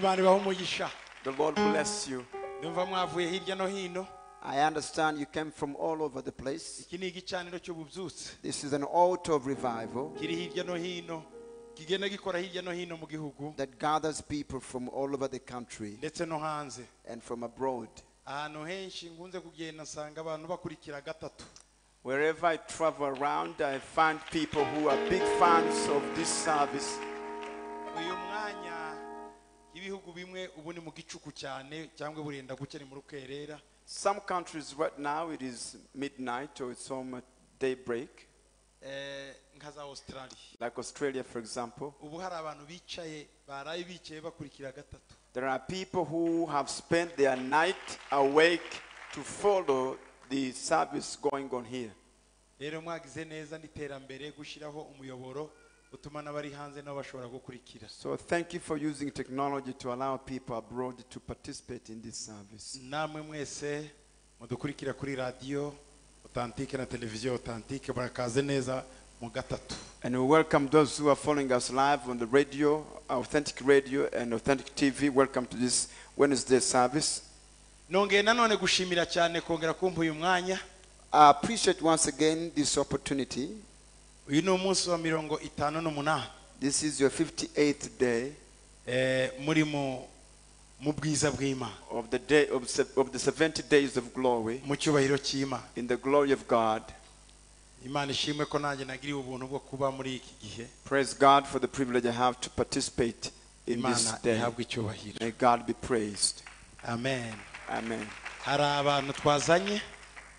The Lord bless you. ndumva mwavuye hirya no hino I understand you came from all over the place. iki ni igicaniro cy'ububyutse This is an altar of revival kiri hirya no hino kigenda gikora hirya no hino mu gihugu that gathers people from all over the country ndetse no hanze and from abroad. ahantu henshi nkunze kugenda nsanga abantu bakurikira gatatu Wherever I travel around, I find people who are big fans of this service. Ibihugu bimwe ubu ni mu gicuku cyane cyangwa burenda gucya ni mu rukerera Some countries right now it is midnight or it's almost daybreak, eh, nka za australia like Australia, for example. ubu hari abantu bicaye baraye bicaye bakurikira gatatu There are people who have spent their night awake to follow the service going on here. rero mwagize neza n'iterambere gushyiraho umuyoboro utuma n'abari hanze nabo bashobora gukurikira So thank you for using technology to allow people abroad to participate in this service. namwe mwese mudukurikira kuri radiyo otantike na televiziyo otantike murakaze neza mu gatatu And we welcome those who are following us live on the radio, Authentic Radio and Authentic TV. Welcome to this Wednesday service. nongeye nanone gushimira cyane kongera kumpa uyu mwanya I appreciate once again this opportunity. Uyu ni umunsi wa mirongo itanu n'umunani This is your 58th day eh, muri mu bwiza bw'imana of the day of, of the 70 days of glory mu cyubahiro cy'imana in the glory of God. imana ishimwe ko nanjye nagiriwe ubuntu bwo kuba muri iki gihe Praise God for the privilege I have to participate in this day. May God be praised. amen Amen. hari abantu twazanye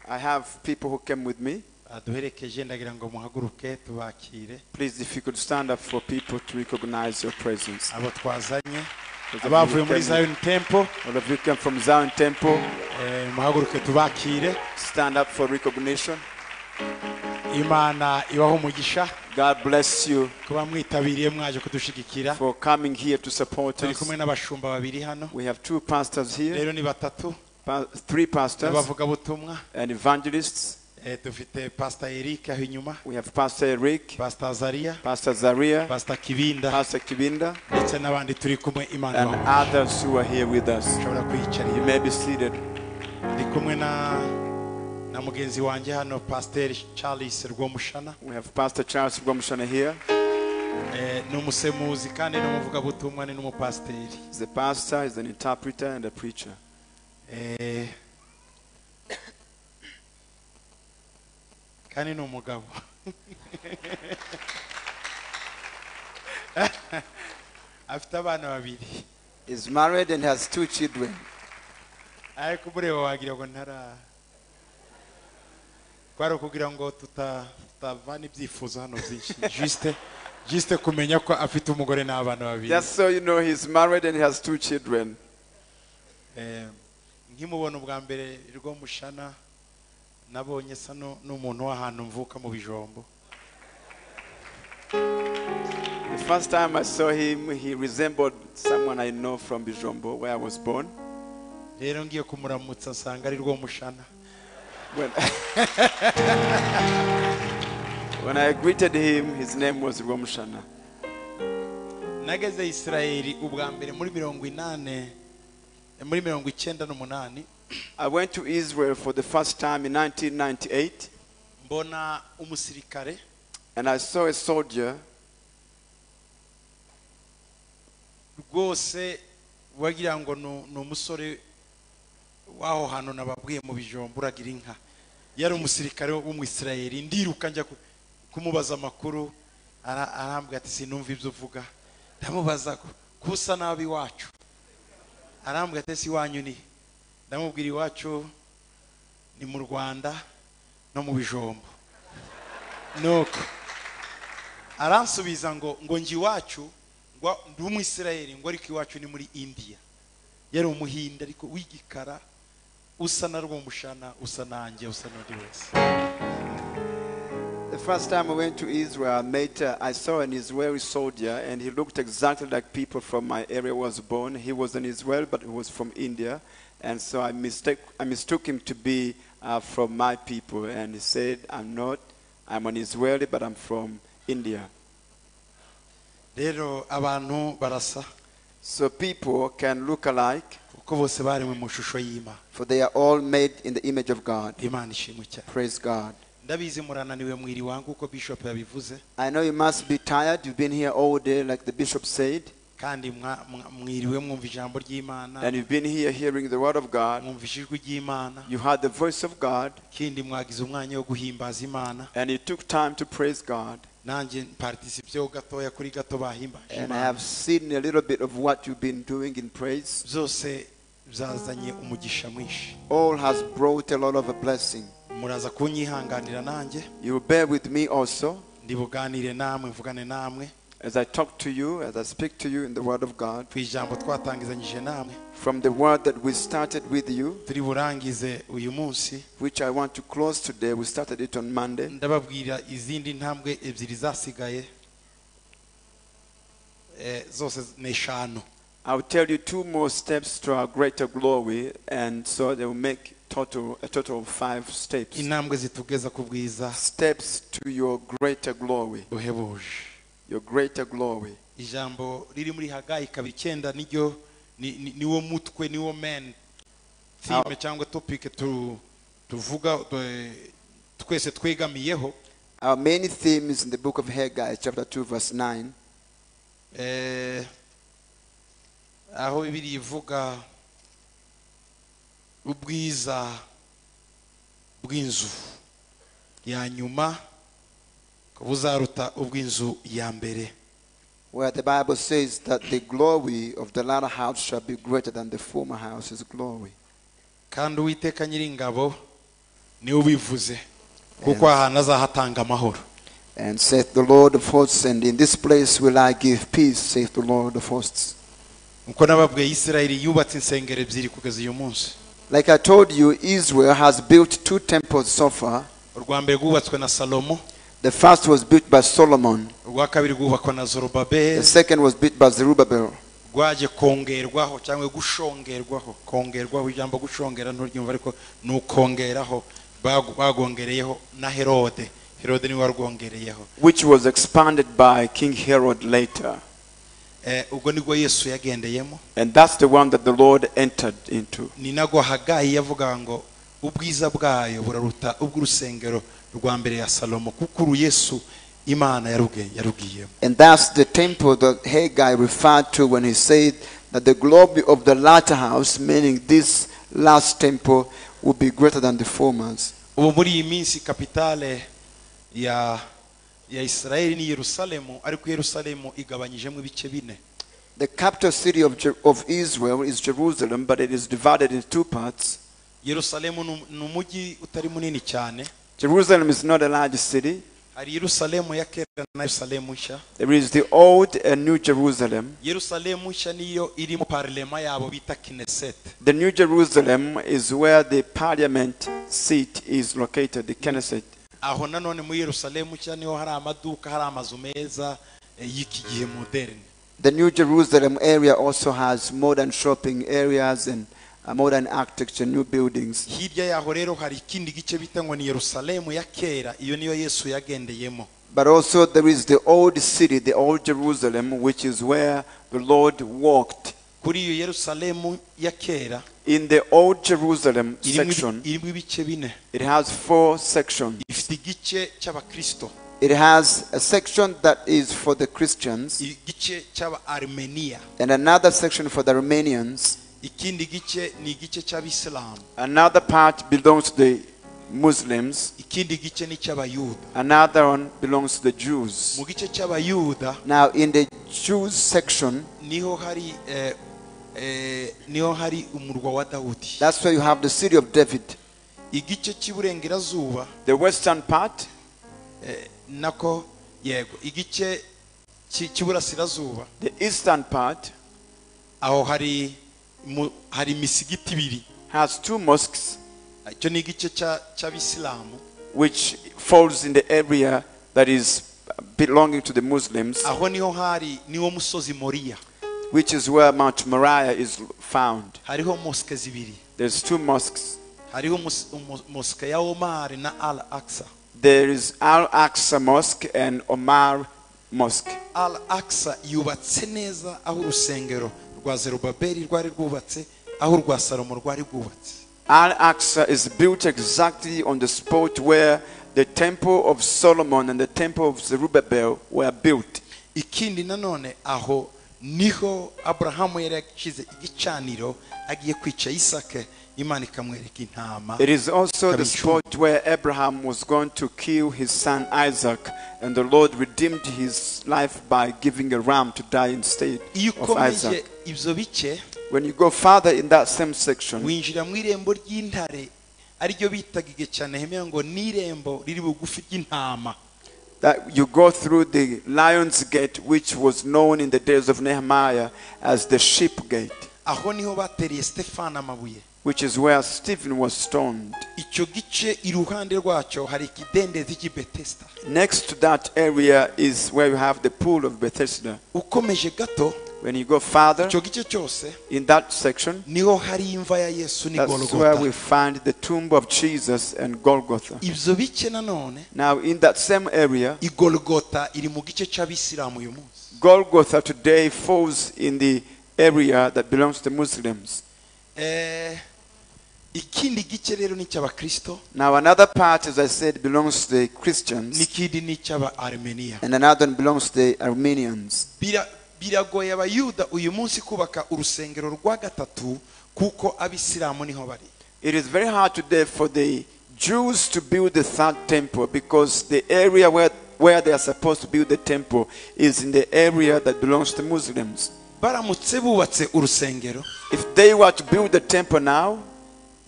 I have people who came with me. Baduherekeje ndagira ngo muhaguruke tubakire. Please, if you could stand up for people to recognize your presence. abo twazanye. Abavuye muri zion temple. All of you came from Zion Temple. eh, muhaguruke tubakire. Stand up for recognition. imana ibaho umugisha. God bless you kuba mwitabiriye mwaje kudushigikira. for coming here to support turi us. kumwe n'abashumba babiri hano. We have two pastors here, rero ni batatu. Pa- three pastors. And evangelists. Eh, dufite pastor eric aho inyuma We have Pastor Eric, pastor zaria Pastor Zaria, pastor kibinda Pastor Kibinda, ndetse n'abandi turi kumwe imana and others who are here with us. ushobora You may be seated. ndi kumwe na na mugenzi wanjye hano pasiteri charles rwomushana We have Pastor Charles Rwomushana here. Eh, ni umusemuzi kandi ni umuvugabutumwa ni n'umupasiteri a pastor, he's an interpreter, and a preacher. Eh, kandi ni umugabo. Afite abana babiri. He's married and has two children. ariko umureba wagira ngo ntara. Kwari ukugira ngo tuta- tutavana ibyifuzo hano byinshi. Jisite jisite kumenya ko afite umugore n'abana babiri. Just so you know, he's married and he has two children. Eh, nkimubona ubwa mbere rwo mushana. Nabonye sa nu- n'umuntu w'ahantu mvuka mu bijombo The first time I saw him, he resembled someone I know from Bijombo, where I was born. rero ngiye kumuramutsa nsanga ari rwo mushana When, I greeted him, his name was Romshana. nageze isirayeli ubwa mbere muri mirongo inane eh, muri mirongo icyenda n'umunani I went to Israel for the first time in 1998, mbona umusirikare? And I saw a soldier. Rwose wagira ngo ni ni umusore w'aho hantu nababwiye mu bijombo uragira inka. Yari umusirikare w'umwisirayeli ndiruka njya ku- kumubaza amakuru. Ara- arambwira ati sinumva ibyo uvuga. Ndamubaza ko ko usa nabi iwacu? Arambwira ati ese iwanyu ni ndamubwira iwacu ni mu rwanda no mu bijombo. Nuko aransubiza ngo ngo njye iwacu ndi umwisirayeli ngo ariko iwacu ni muri indiya yari umuhinde ariko w'igikara usa na rwomushana usa nanjye usa n'undi wese. The first time I went to Israel, I met, uh, I saw an Israeli soldier, and he looked exactly like people from my area was born. He was an Israeli, but he was from India, and so I mistake, I mistook him to be uh, from my people, and he said, "I'm not. I'm an Israeli, but I'm from India." rero abantu barasa so people can look alike, kuko bose baremwe mu ishusho y'imana for they are all made in the image of God. imana ishimwe cyane Praise God. ndabizi murananiwe mwiri wangu uko bishop yabivuze I know you must be tired. You've been here all day, like the bishop said, kandi mwa- mwa- mwiriwe mwumva ijambo ry'imana. And you've been here hearing the word of God. mwumva ijwi ry'imana. You heard the voice of God, kindi mwagize umwanya wo guhimbaza imana. And you took time to praise God. nanjye participyeho gatoya kuri gato bahimbaje And I have seen a little bit of what you've been doing in praise. byose byazanye umugisha mwinshi. All has brought a lot of a blessing. muraza kunyihanganira nanjye. You will bear with me also. Ndibuganire namwe mvugane namwe as I talk to you, as I speak to you in the word of God. ku ijambo twatangizanyije namwe From the word that we started with you, turi burangize uyu munsi which I want to close today, we started it on Monday. ndababwira izindi ntambwe ebyiri zasigaye Eh, zose ni eshanu I'll tell you two more steps to our greater glory, and so they will make total a total of five steps. intambwe zitugeza ku bwiza Steps to your greater glory, your greater glory. ijambo riri muri hagayi kabiri icyenda niryo ni- ni- niwo mutwe niwo men theme cyangwa topic tu- tuvuga tu- twese twegamiyeho Our main theme is in the book of Haggai, chapter 2, verse 9. Eh, aho bibiri ivuga ubwiza bw'inzu ya nyuma buzaruta ubw'inzu ya mbere where the Bible says that the glory of the latter house shall be greater than the former house's glory. kandi uwiteka nyiringabo niwe ubivuze kuko ahantu azahatanga amahoro And saith the Lord of hosts, and in this place will I give peace, saith the Lord of hosts. uko nababwiye isirayeli yubatse insengero ebyiri kugeza uyu munsi Like I told you, Israel has built two temples so far. urwa mbere rwubatswe na salomo The first was built by Solomon, urwa kabiri rwubakwa na the second was built by Zerubbabel. rwaje kongerwaho cyangwa gushongerwaho kongerwaho ijambo gushongera nturyumva ariko ni ukongeraho bagongereyeho na herode. Herode niwe warwongereyeho. Which was expanded by King Herod later. Eh, ubwo nibwo yesu yagendeyemo. And that's the one that the Lord entered into. ni nabwo hagayi yavuga ngo ubwiza bwayo buraruta ubw'urusengero rwa mbere ya salomo kuko uru yesu imana yarugiyemo And that's the temple that Haggai referred to when he said that the glory of the latter house, meaning this last temple, will be greater than the former's. ubu muri iyi minsi kapitale ya ya isirayeli ni yerusalemu ariko yerusalemu igabanyijemo ibice bine The capital city of, of Israel is Jerusalem, but it is divided in two parts. yerusalemu ni- ni umujyi utari munini cyane Jerusalem is not a large city. hari yerusalemu ya kera na yerusalemu nshya There is the old and new Jerusalem. yerusalemu nshya niyo irimo parlema yabo bita kineset The new Jerusalem is where the parliament seat is located, the Knesset. aho nanone muri yerusalemu nshya niho hari amaduka hari amazu meza eh, y'iki gihe moderne The new Jerusalem area also has modern shopping areas and modern architecture, new buildings. hirya yaho rero hari ikindi gice bita ngo ni yerusalemu ya kera iyo niyo yesu yagendeyemo But also there is the old city, the old Jerusalem, which is where the Lord walked. kuri iyo yerusalemu ya kera In the old Jerusalem section, irimo ibice bine it has four sections. ifite igice cy'abakristo It has a section that is for the Christians, igice cy'aba armenia and another section for the Romanians. Ikindi gice ni igice cy'abisilamu Another part belongs to the Muslims. ikindi gice ni cy'abayuda Another one belongs to the Jews. mu gice cy'abayuda Now, in the Jews section, niho hari eh, eh, niho hari umurwa wa dawudi that's where you have the city of David. igice cy'iburengerazuba The western part, eh, nako yego igice cy- cy'iburasirazuba the eastern part, aho hari hari imisigiti ibiri has two mosques, icyo ni igice cy'abisilamu which falls in the area that is belonging to the Muslims, aho niho hari niwo musozi moriya which is where Mount Moriah is found. hariho zibiri There's two mosques. hariho ya omari na al aksa There is Al Aqsa Mosque and Omar Mosque. al aksa yubatse neza aho urusengero rwa zerubabeli rwari rwubatse aho urwa salomo rwari rwubatse Al-Aqsa is built exactly on the spot where the temple of Solomon and the temple of Zerubbabel were built. ikindi nanone aho niho aburahamu yari yashyize igicaniro agiye kwica isake imana ikamwereka intama It is also the spot where Abraham was going to kill his son Isaac, and the Lord redeemed his life by giving a ram to die instead of Isaac. When you go further in that same section, winjira mu irembo ry'intare ariryo bitaga igihe cya nehemiya ngo ni irembo riri bugufi ry'intama. that you go through the lion's gate, which was known in the days of Nehemiah as the sheep gate, aho niho bateriye stefani amabuye which is where Stephen was stoned. icyo gice iruhande rwacyo hari ikidendezi cy'i betesita Next to that area is where you have the pool of Bethesda. ukomeje gato When you go further icyo gice cyose in that section, niho hari imva ya yesu ni that's where golgota we find the tomb of Jesus and Golgotha. ibyo bice nanone Now, in that same area, igolgota iri mu gice cy'abisilamu uyu munsi Golgotha today falls in the area that belongs to Muslims. Eh, ikindi gice rero ni cy'abakristo Now, another part, as I said, belongs to the Christians, n'ikindi ni icy'aba armeniya and another one belongs to the Armenians. Biragoye abayuda uyu munsi kubaka urusengero rwa gatatu kuko abisilamu niho bari. It is very hard today for the Jews to build the third temple because the area where, where they are supposed to build the temple is in the area that belongs to Muslims. baramutse bubatse urusengero. If they were to build the temple now,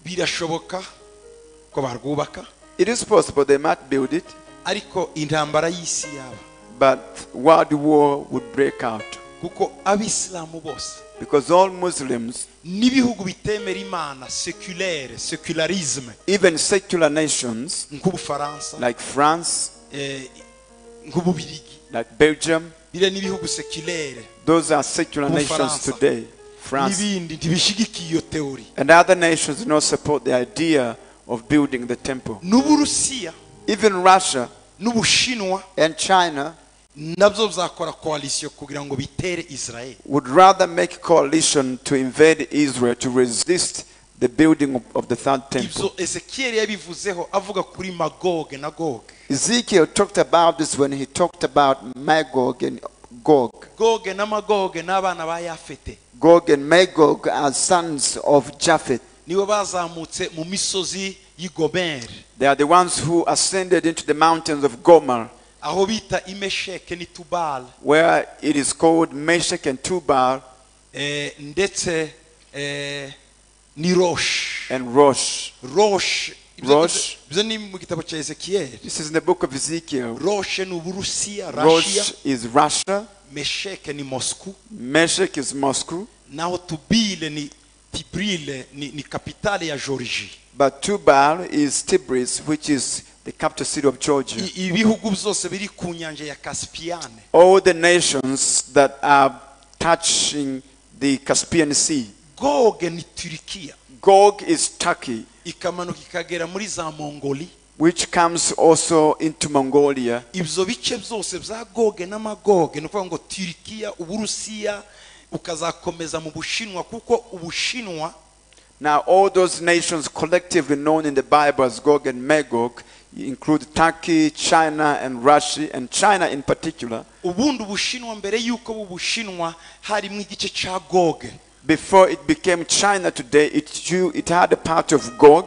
birashoboka ko barwubaka it is possible they might build it, ariko intambara y'isi yaba. but world war would break out. Kuko abisilamu bose because all Muslims, n'ibihugu bitemera imana seculere secularisme. even secular nations nk'ubufaransa like France, eh, nk'ububirigi. like Belgium, biriya n'ibihugu seculere. those are secular nations today. France. N'ibindi ntibishyigikiye iyo teori and other nations do not support the idea of building the temple. Even Russia and China nabyo bizakora koalisiyo kugira ngo bitere israel. would rather make coalition to invade Israel to resist the building of, the third temple. ibyo ezekiyeli yabivuzeho avuga kuri magoge na goge Ezekiel talked about this when he talked about Magog and Gog. goge na magoge ni abana ba yafete Gog and Magog are sons of Japheth. nibo bazamutse mu misozi y'i gomeri They are the ones who ascended into the mountains of Gomer, aho bita imesheke ni tubal where it is called Meshech and Tubal eh, ndetse eh, ni and Rosh. rosh Rosh. This is in the book of Ezekiel. Rosh is Russia, Meshek ni Moscow. Meshach is Moscow, Now tubile ni tibrile ni, ni kapitale ya georgie but Tubal is Tibris, which is the capital city of Georgia. Ibihugu byose biri ku nyanja ya caspiane all the nations that are touching the Caspian Sea. Gog ni turikiya Gog is Turkey, ikamanuka ikagera muri za mongoli which comes also into Mongolia. ibyo bice byose bya goge n'amagoge ni ukuvuga ngo turikiya uburusiya ukazakomeza mu bushinwa kuko ubushinwa Now, all those nations collectively known in the Bible as Gog and Magog include Turkey, China, and Russia, and China in particular. ubundi ubushinwa mbere y'uko bubushinwa harimo igice cya goge Before it became China today, it, you- it had a part of Gog.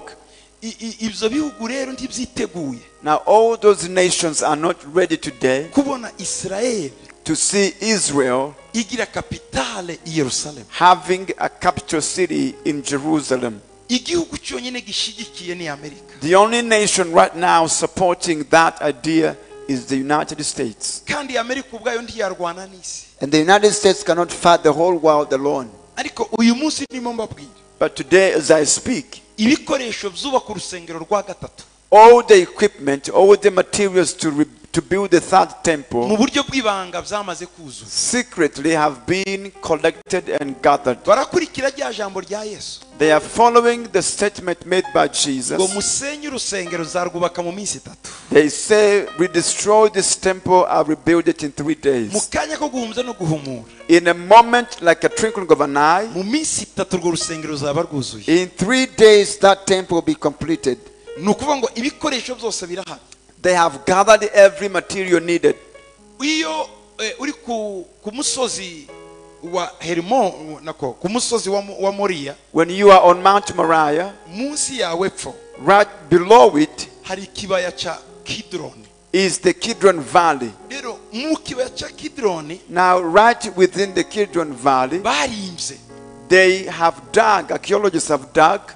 I- i- ibyo bihugu rero ntibyiteguye Now, all those nations are not ready today kubona israel to see Israel igira kapitale i yerusalemu having a capital city in Jerusalem. igihugu cyonyine gishyigikiye ni amerika The only nation right now supporting that idea is the United States. kandi amerika ubwayo ntiyarwana n'isi And the United States cannot fight the whole world alone. Ariko uyu munsi ndimo mbabwira. But today, as I speak, ibikoresho byubaka urusengero rwa gatatu. all the equipment, all the materials to, re- to build the third mu temple buryo bw'ibanga byamaze kuzuza secretly have been collected and gathered. barakurikira rya jambo rya yesu They are following the statement made by ngo Jesus. musenye urusengero zarwubaka mu minsi itatu They say, We destroy this temple, I'll rebuild it in three mu days. kanya ko guhumbya no guhumura In a moment, like a twinkling of an eye, mu minsi itatu urwo rusengero ruzaba rwuzuye in three days, that temple will be completed. ni ukuvuga ngo ibikoresho byose birahari They have gathered every material needed. iyo eh, uri ku, musozi wa herimo nako ku musozi wa, Mo- moriya When you are on Mount Moriah, munsi yawe pfo right below it hari ikibaya cha kidroni is the Kidron Valley. Now, right within the Kidron Valley, they have dug, archaeologists have dug,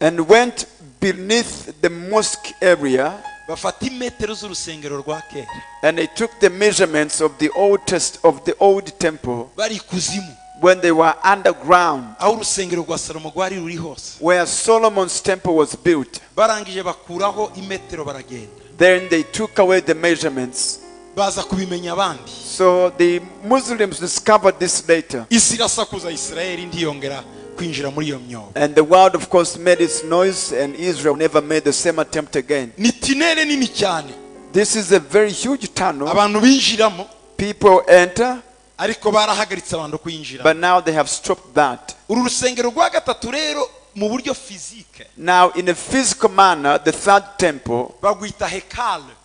and went beneath the mosque area bafata imetero z'urusengero rwa kera and they took the measurements of the old test of the old temple bari when they were underground aho urusengero rwa salomo rwari ruri hose where Solomon's temple was built. barangije bakuraho imetero baragenda Then they took away the measurements. baza kubimenya abandi So the Muslims discovered this later. isi irasakuza isirayeli ntiyongera kwinjira muri iyo myobo And the world, of course, made its noise, and Israel never made the same attempt again. ni tinere nini cyane This is a very huge tunnel. abantu binjiramo People enter, ariko barahagaritse abantu kuyinjira but now they have stopped that. uru rusengero rwa gatatu rero mu buryo Now, in a physical manner, the third temple, bagwita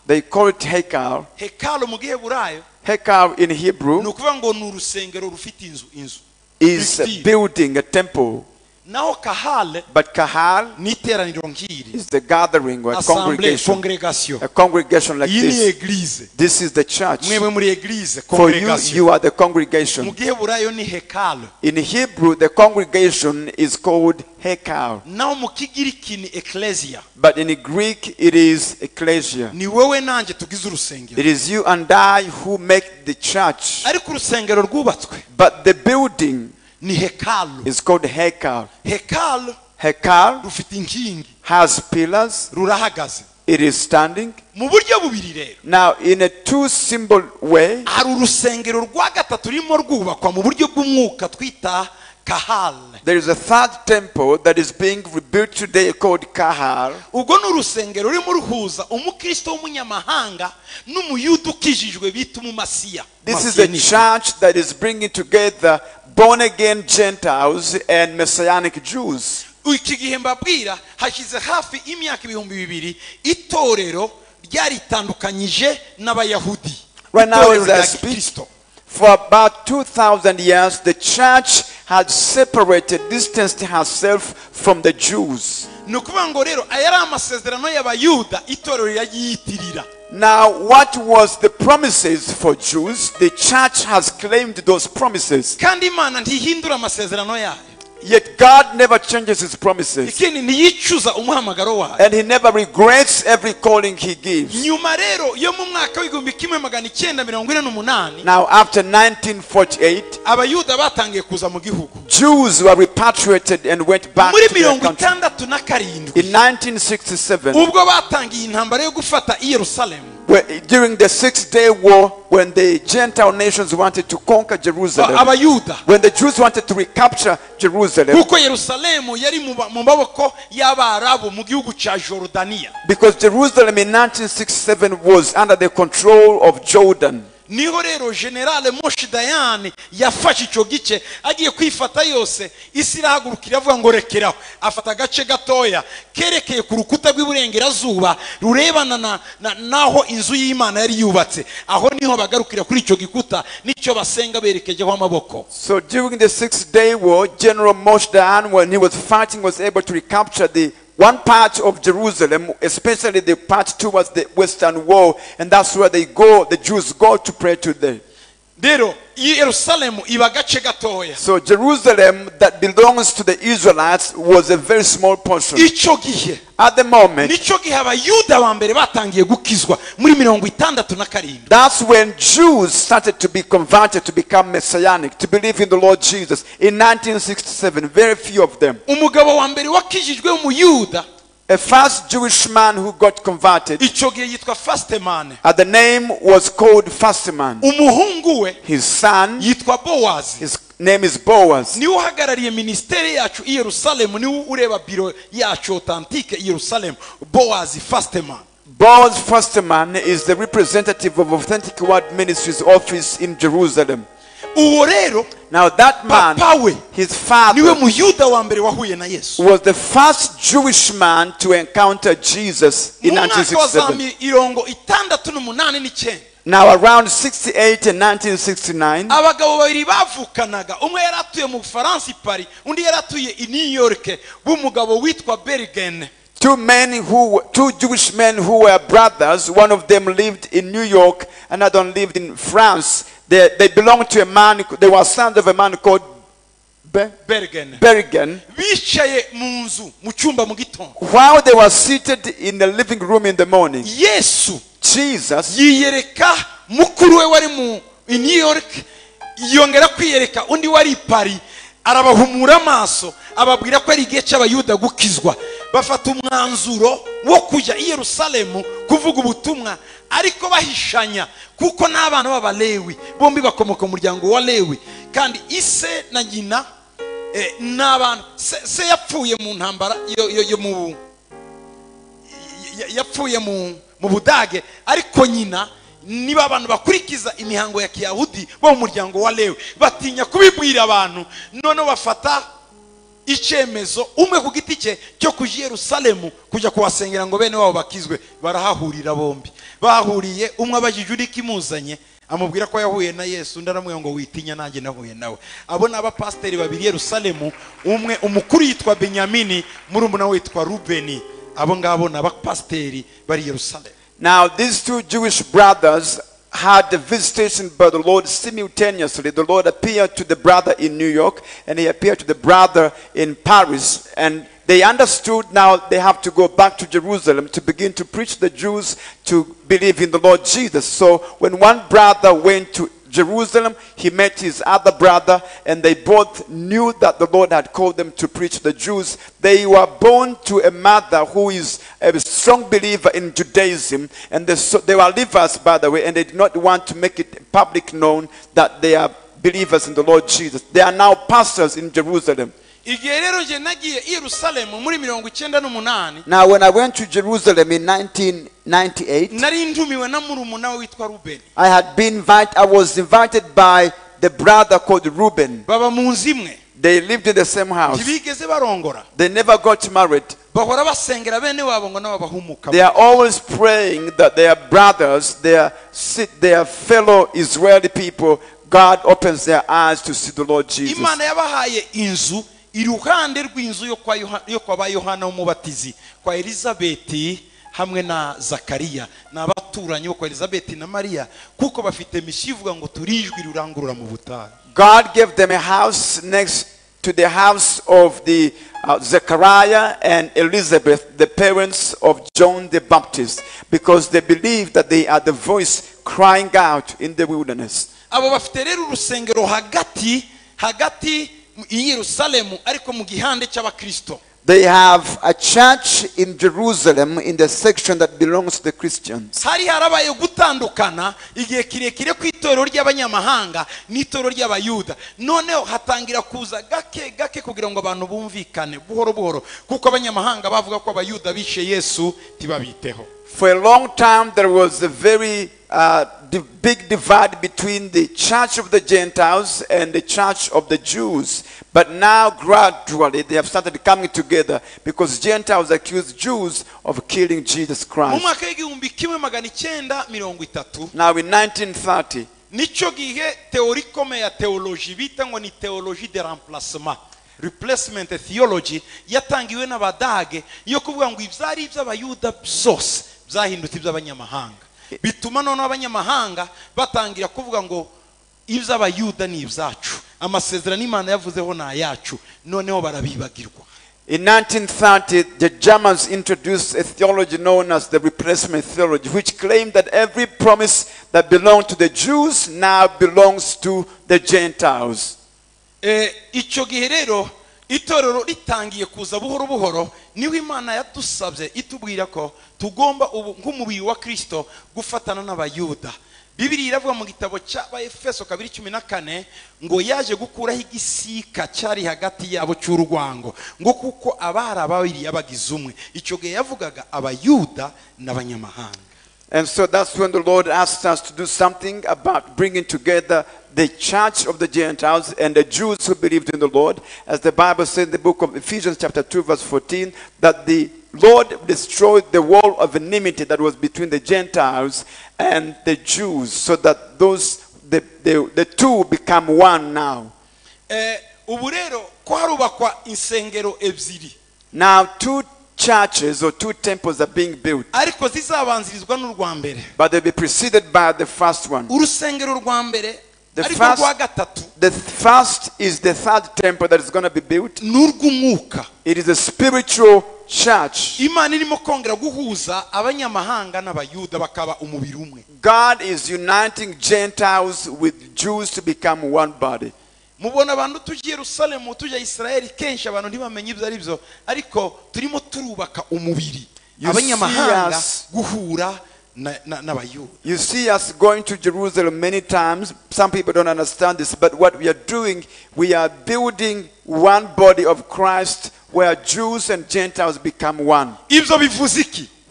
they call it Hekal. hekalu mu giheburayo Hekal in ni Hebrew ukuvuga ngo ni urusengero rufite inzu inzu is building, a temple. Naho kahale But Kahal ni iteraniro nk'iri is the gathering or congregation. congregation A congregation like this. eglise This is the church. mwebwe muri eglise For you, you are the mu congregation. giheburayo ni hekalu In Hebrew, the congregation is called Hekal. naho mu kigiriki ni ecclesia But in Greek, it is ecclesia. ni wowe nanjye tugize urusengero It is you and I who make the church. ariko urusengero rwubatswe But the building ni hekalu is called Hekal. hekalu Hekal rufite inkingi has pillars. rurahagaze It is standing. mu buryo bubiri rero Now, in a two symbol way, hari urusengero rwa gatatu rurimo rwubakwa mu buryo bw'umwuka twita kahale there is a third temple that is being rebuilt today called Kahal. ubwo ni urusengero rurimo ruhuza umukristo w'umunyamahanga n'umuyuda ukijijwe bita umumasiya This is a church that is bringing together born again Gentiles and Messianic Jews. iki gihe mbabwira hashize hafi imyaka ibihumbi bibiri itorero ryaritandukanyije n'abayahudi Right now, as I speak, For about 2,000 years, the church had separated, distanced herself from the Jews. ni ukuvuga ngo rero aya ari amasezerano y'abayuda itorero rirayiyitirira Now, what was the promises for Jews? The church has claimed those promises. kandi imana ntihindura amasezerano yayo Yet God never changes his promises. ikindi ntiyicuza umuhamagaro wayo And he never regrets every calling he gives. nyuma rero yo mu mwaka w'igihumbi kimwe magana icyenda mirongo ine n'umunani Now, after 1948, abayuda batangiye kuza mu gihugu Jews were repatriated and went back to their country. itandatu na karindwi In 1967, ubwo batangiye intambara yo gufata i yerusalemu where- during the Six Day War, when the Gentile nations wanted to conquer Jerusalem, when the Jews wanted to recapture Jerusalem, kuko yerusalemu yari mu ba- mu maboko y'abarabu mu gihugu cya jorodaniya because Jerusalem in 1967 was under the control of Jordan. Ni ho rero generale moshi dayani yafashe icyo gice agiye kwifata yose isi irahaguruka iravuga ngo rekeraho. Afata agace gatoya kerekeye ku rukuta rw'iburengerazuba rurebana na- na- n'aho inzu y'imana yari yubatse. Aho ni ho bagarukira kuri icyo gikuta ni cyo basenga berekejeho amaboko. So during the Six Day War, General Moshe Dayan, when he was fighting, was able to recapture the one part of Jerusalem, especially the part towards the western wall, and that's where they go, the Jews go to pray today. Rero yerusalemu iba agace gatoya So Jerusalem that belongs to the Israelites was a very small portion. icyo gihe At the moment, nicyo gihe abayuda ba mbere batangiye gukizwa muri mirongo itandatu na karindwi that's when Jews started to be converted to become messianic, to believe in the Lord Jesus. In 1967, very few of them. umugabo wa mbere wakijijwe w'umuyuda a first Jewish man who got converted. icyo gihe yitwa fastemane Uh, the name was called Fastiman. umuhungu we His son, yitwa his name is Boaz. niwe uhagarariye minisiteri yacu i yerusalemu niwe ureba biro yacu otantike i yerusalemu bowazi fastemane Boaz Fastiman is the representative of Authentic Word Ministries office in Jerusalem. Uwo rero Now that man, his niwe father, muyuda wa mbere wahuye na yesu. was the first Jewish man to encounter Jesus in mu mwaka wa za 1967. mirongo itandatu n'umunani n'icyenda. Now around 68 and 1969, abagabo babiri bavukanaga. Umwe yari atuye mu bufaransa i paris undi yari atuye i new york b'umugabo witwa berger. Two men who, two Jewish men who were brothers, one of them lived in New York, another one lived in France. They, they belonged to a man, they were sons of a man called Be- bergen. Bergen. While they were seated in the living room in the morning, yesu Jesus yiyereka mukuru we wari mu new york yongera kwiyereka undi wari i paris arabahumura amaso ababwira ko ari igihe cy'abayuda gukizwa. Bafata umwanzuro wo kujya i yerusalemu kuvuga ubutumwa. Ariko bahishanya kuko n'abana b'abalewi bombi bakomoka mu muryango wa lewi. Kandi ise na nyina eh, ni abantu se, yapfuye mu ntambara yo, mu ya- yapfuye mu budage ariko nyina niba abantu bakurikiza imihango ya kiyahudi bo mu muryango wa lewi batinya kubibwira abantu noneho bafata icyemezo umwe ku giti cye cyo kujya i yerusalemu kujya kuhasengera ngo bene wabo bakizwe barahahurira bombi. Bahahuriye umwe abajije undi kimuzanye amubwira ko yahuye na yesu undi aramubwira ngo witinya nanjye nahuye nawe. Abo ni abapasiteri babiri yerusalemu umwe umukuru yitwa benyamini murumuna we yitwa rubeni. Abo ngabo ni abapasiteri bari yerusalemu. Now, these two Jewish brothers had the visitation by the Lord simultaneously. The Lord appeared to the brother in New York and he appeared to the brother in Paris. And they understood now they have to go back to Jerusalem to begin to preach the Jews to believe in the Lord Jesus. So when one brother went to Jerusalem, he met his other brother, and they both knew that the Lord had called them to preach the Jews. They were born to a mother who is a strong believer in Judaism, and they, so, they were Levites, by the way, and they did not want to make it public known that they are believers in the Lord Jesus. They are now pastors in Jerusalem. Igihe rero njye nagiye i yerusalemu muri mirongo icyenda n'umunani Now, when I went to Jerusalem in 1998, nari ntumiwe na murumuna we witwa rubeni I had been invited, I was invited by the brother called Reuben. baba mu nzu imwe They lived in the same house. ntibigeze barongora They never got married. bahora basengera bene wabo ngo nabo bahumuka They are always praying that their brothers, their, their fellow Israeli people, God opens their eyes to see the Lord Jesus. Imana yabahaye inzu iruhande rw'inzu yo kwa Yoha- yo kwa ba yohana w'umubatizi kwa elizabeti hamwe na zakariya ni abaturanyi bo kwa elizabeti na mariya kuko bafite misiyo ivuga ngo turi ijwi rirangurura mu butayu God gave them a house next to the house of the uh, Zechariah and Elizabeth, the parents of John the Baptist, because they believed that they are the voice crying out in the wilderness. I yerusalemu ariko mu gihande cy'abakristo. They have a church in Jerusalem in the section that belongs to the Christians. hari harabaye gutandukana igihe kirekire ku itorero ry'abanyamahanga n'itorero ry'abayuda. Noneho hatangira kuza gake gake kugira ngo abantu bumvikane. Buhoro buhoro. Kuko abanyamahanga bavuga ko abayuda bishe yesu ntibabiteho. For a long time, there was a very uh, di- big divide between the church of the Gentiles and the church of the Jews. But now, gradually, they have started coming together because Gentiles accuse Jews of killing Jesus Christ. mwaka w'igihumbi kimwe magana icyenda mirongo itatu Now, in 1930, nicyo gihe teori ikomeye ya teoloji bita ngo ni teoloji de remplacement replacement theology yatangiwe n'abadage yo kuvuga ngo ibyari iby'abayuda byose byahindutse iby'abanyamahanga bituma noneho abanyamahanga batangira kuvuga ngo iby'abayuda ni ibyacu. Amasezerano imana yavuzeho ni ayacu. Noneho barabibagirwa. In 1930, the Germans introduced a theology known as the replacement theology, which claimed that every promise that belonged to the Jews now belongs to the Gentiles. Eh, icyo gihe rero itorero ritangiye kuza buhoro buhoro ni ho imana yadusabye itubwira ko tugomba ubu nk'umubiri wa kirisito gufatana n'abayuda. Bibiri iravuga mu gitabo cy'abaefeso kabiri cumi na kane ngo yaje gukuraho igisika cyari hagati yabo cy'urwango ngo kuko abari ababiri yabagize umwe. Icyo gihe yavugaga abayuda n'abanyamahanga. And so that's when the Lord asked us to do something about bringing together the church of the Gentiles and the Jews who believed in the Lord. As the Bible said in the book of Ephesians, chapter 2, verse 14, that the Lord destroyed the wall of enmity that was between the Gentiles and the Jews, so that those the, the, the two become one now. Eh, ubu rero ko harubakwa insengero ebyiri Now, two churches or two temples are being built, ariko zizabanzirizwa n'urwa mbere but they'll be preceded by the first one. The first- The first is the third temple that is going to be built. It is a spiritual church. God is uniting Gentiles with Jews to become one body. mubona abantu tujya yerusalemu tujya isirayeli kenshi abantu ntibamenye ibyo ari byo ariko turimo turubaka umubiri abanyamahanga guhura You see us going to Jerusalem many times. Some people don't understand this, but what we are doing, we are building one body of Christ where Jews and Gentiles become one.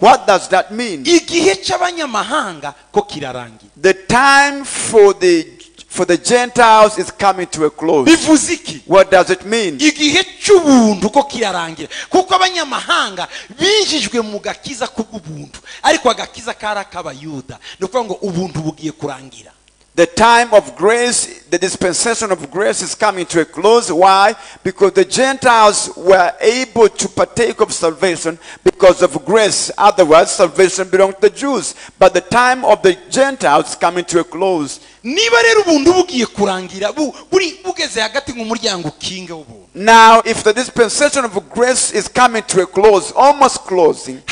What does that mean? igihe cy'abanyamahanga ko kirarangiye The time for the for the Gentiles is coming to a close. bivuze iki What does it mean? igihe cy'ubuntu ko kirarangira. Kuko abanyamahanga binjijwe mu gakiza k'ubuntu. Ariko agakiza kari ak'abayuda ni ukuvuga ngo ubuntu bugiye kurangira The time of grace, the dispensation of grace is coming to a close. Why? Because the Gentiles were able to partake of salvation because of grace. Otherwise, salvation belonged to the Jews. But the time of the Gentiles is coming to a close. niba rero ubuntu bugiye kurangira bu- buri bugeze hagati mu muryango ukinge w'ubuntu Now, if the dispensation of grace is coming to a close, almost closing,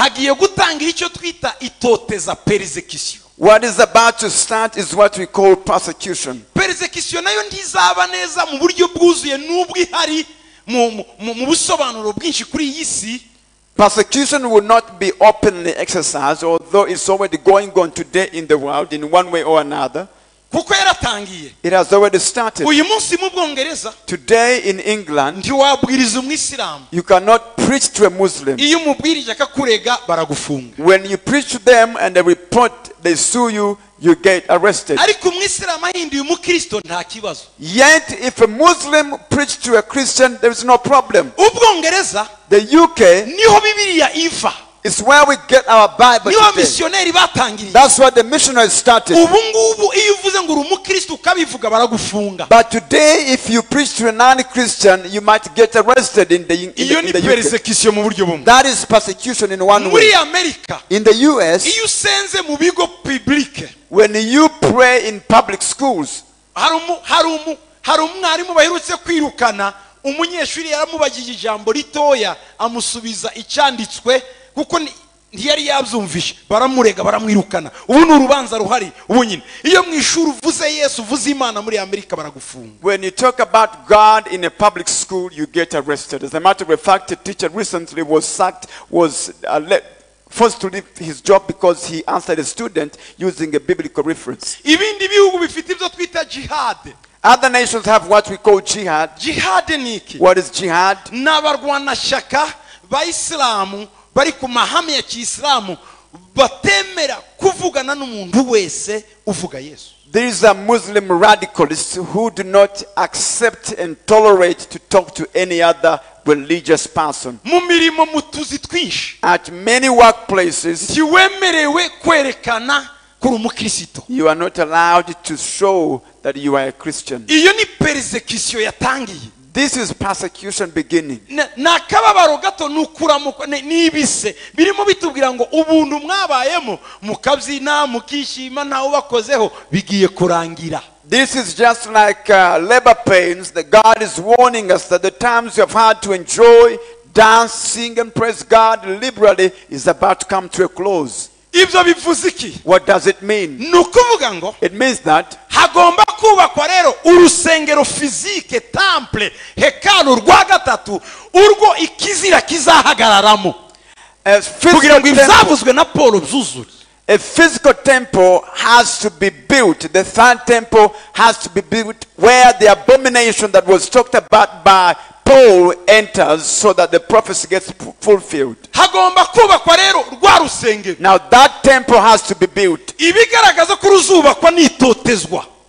hagiye gutangira icyo twita itoteza perezekisiyo what is about to start is what we call persecution. perezekisiyo nayo ntizaba neza mu buryo bwuzuye n'ubwo ihari mu, busobanuro bwinshi kuri iyi si Persecution will not be openly exercised, although it's already going on today in the world in one way or another. Kuko yaratangiye It has already started. uyu munsi mu bwongereza Today in England, ntiwabwiriza umwisilamu you cannot preach to a Muslim. iyo umubwirije akakurega baragufunga When you preach to them and they report, they sue you, you get arrested. ariko umwisilamu ahinduye umukristo nta kibazo Yet, if a Muslim preach to a Christian, there is no problem. ubwongereza The UK niho bibiliya iva is where we get our Bible ni ho abamisiyoneri batangiriye That's where the missionaries started. ubu ngubu iyo uvuze ngo uri umukristo ukabivuga baragufunga. But today, if you preach to a non-Christian, you might get arrested in the, in the, iyo ni perezekisiyo mu buryo bumwe. That is persecution in one muri way. amerika In the US, iyo usenze mu bigo publike when you pray in public schools, hari umwarimu baherutse kwirukana umunyeshuri yaramubagije ijambo ritoya amusubiza icyanditswe kuko ntiyari yabyumvishe baramurega baramwirukana ubu ni urubanza ruhari ubu nyine iyo mu ishuri uvuze yesu uvuze imana muri amerika baragufunga when you talk about God in a public school, you get arrested. As a matter of fact, a teacher recently was sacked, was uh, let, forced to leave his job because he answered a student using a biblical reference. ibindi bihugu bifite ibyo twita jihad Other nations have what we call jihad. Jihad niki. What is jihad? ni abarwanashyaka bayisilamu bari ku mahame ya kiyisilamu batemera kuvugana n'umuntu wese uvuga yesu These are Muslim radicalists who do not accept and tolerate to talk to any other religious person. mu mirimo mu tuzi twinshi At many workplaces, ntiwemerewe kwerekana kuri umukristo you are not allowed to show that you are a Christian. iyo ni perezekisiyo yatangiye This is persecution beginning. Na- ni akababaro gato ni ukuramuka ni- ni ibise birimo bitubwira ngo ubuntu mwabayemo mukabyina mukishima ntawe ubakozeho bigiye kurangira This is just like uh, labor pains that God is warning us that the times you have had to enjoy, dance, sing, and praise God liberally is about to come to a close. Ibyo bivuze iki What does it mean? ni ukuvuga ngo It means that hagomba kubakwa rero urusengero fizike temple hekalu rwa gatatu urwo ikizira kizahagararamo kugira ngo ibyavuzwe na paul byuzure a physical temple has to be built. The third temple has to be built where the abomination that was talked about by Paul enters so that the prophecy gets fulfilled. hagomba kubakwa rero rwa rusengero Now that temple has to be built.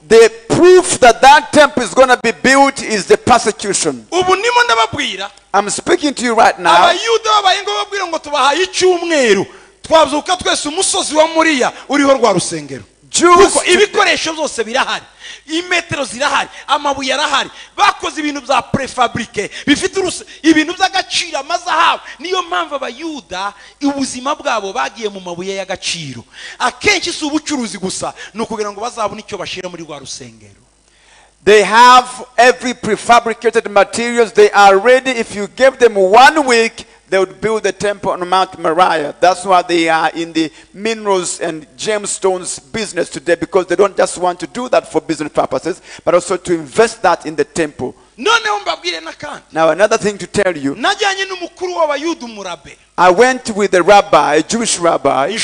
The proof that that temple is going to be built is the persecution. ubu ndimo ndababwira I'm speaking to you right now. abayuda babaye ngo babwire ngo tubahaye icyumweru twabyuka twese umusozi wa muriya uriho rwa rusengero Jews, kuko ibikoresho byose birahari. Imetero zirahari. Amabuye arahari. Bakoze ibintu bya prefabrike. Bifite ibintu by'agaciro amazahabu. Niyo mpamvu abayuda ubuzima bwabo bagiye mu mabuye y'agaciro. Akenshi si ubucuruzi gusa ni ukugira ngo bazabone icyo bashyira muri rwa rusengero. They have every prefabricated materials. They are ready. If you give them one week, they would build the temple on Mount Moriah. That's why they are in the minerals and gemstones business today because they don't just want to do that for business purposes, but also to invest that in the temple. noneho mbabwire n'akandi Now, another thing to tell you, najyanye n'umukuru w'abayuda umurabe I went with a rabbi, a Jewish rabbi,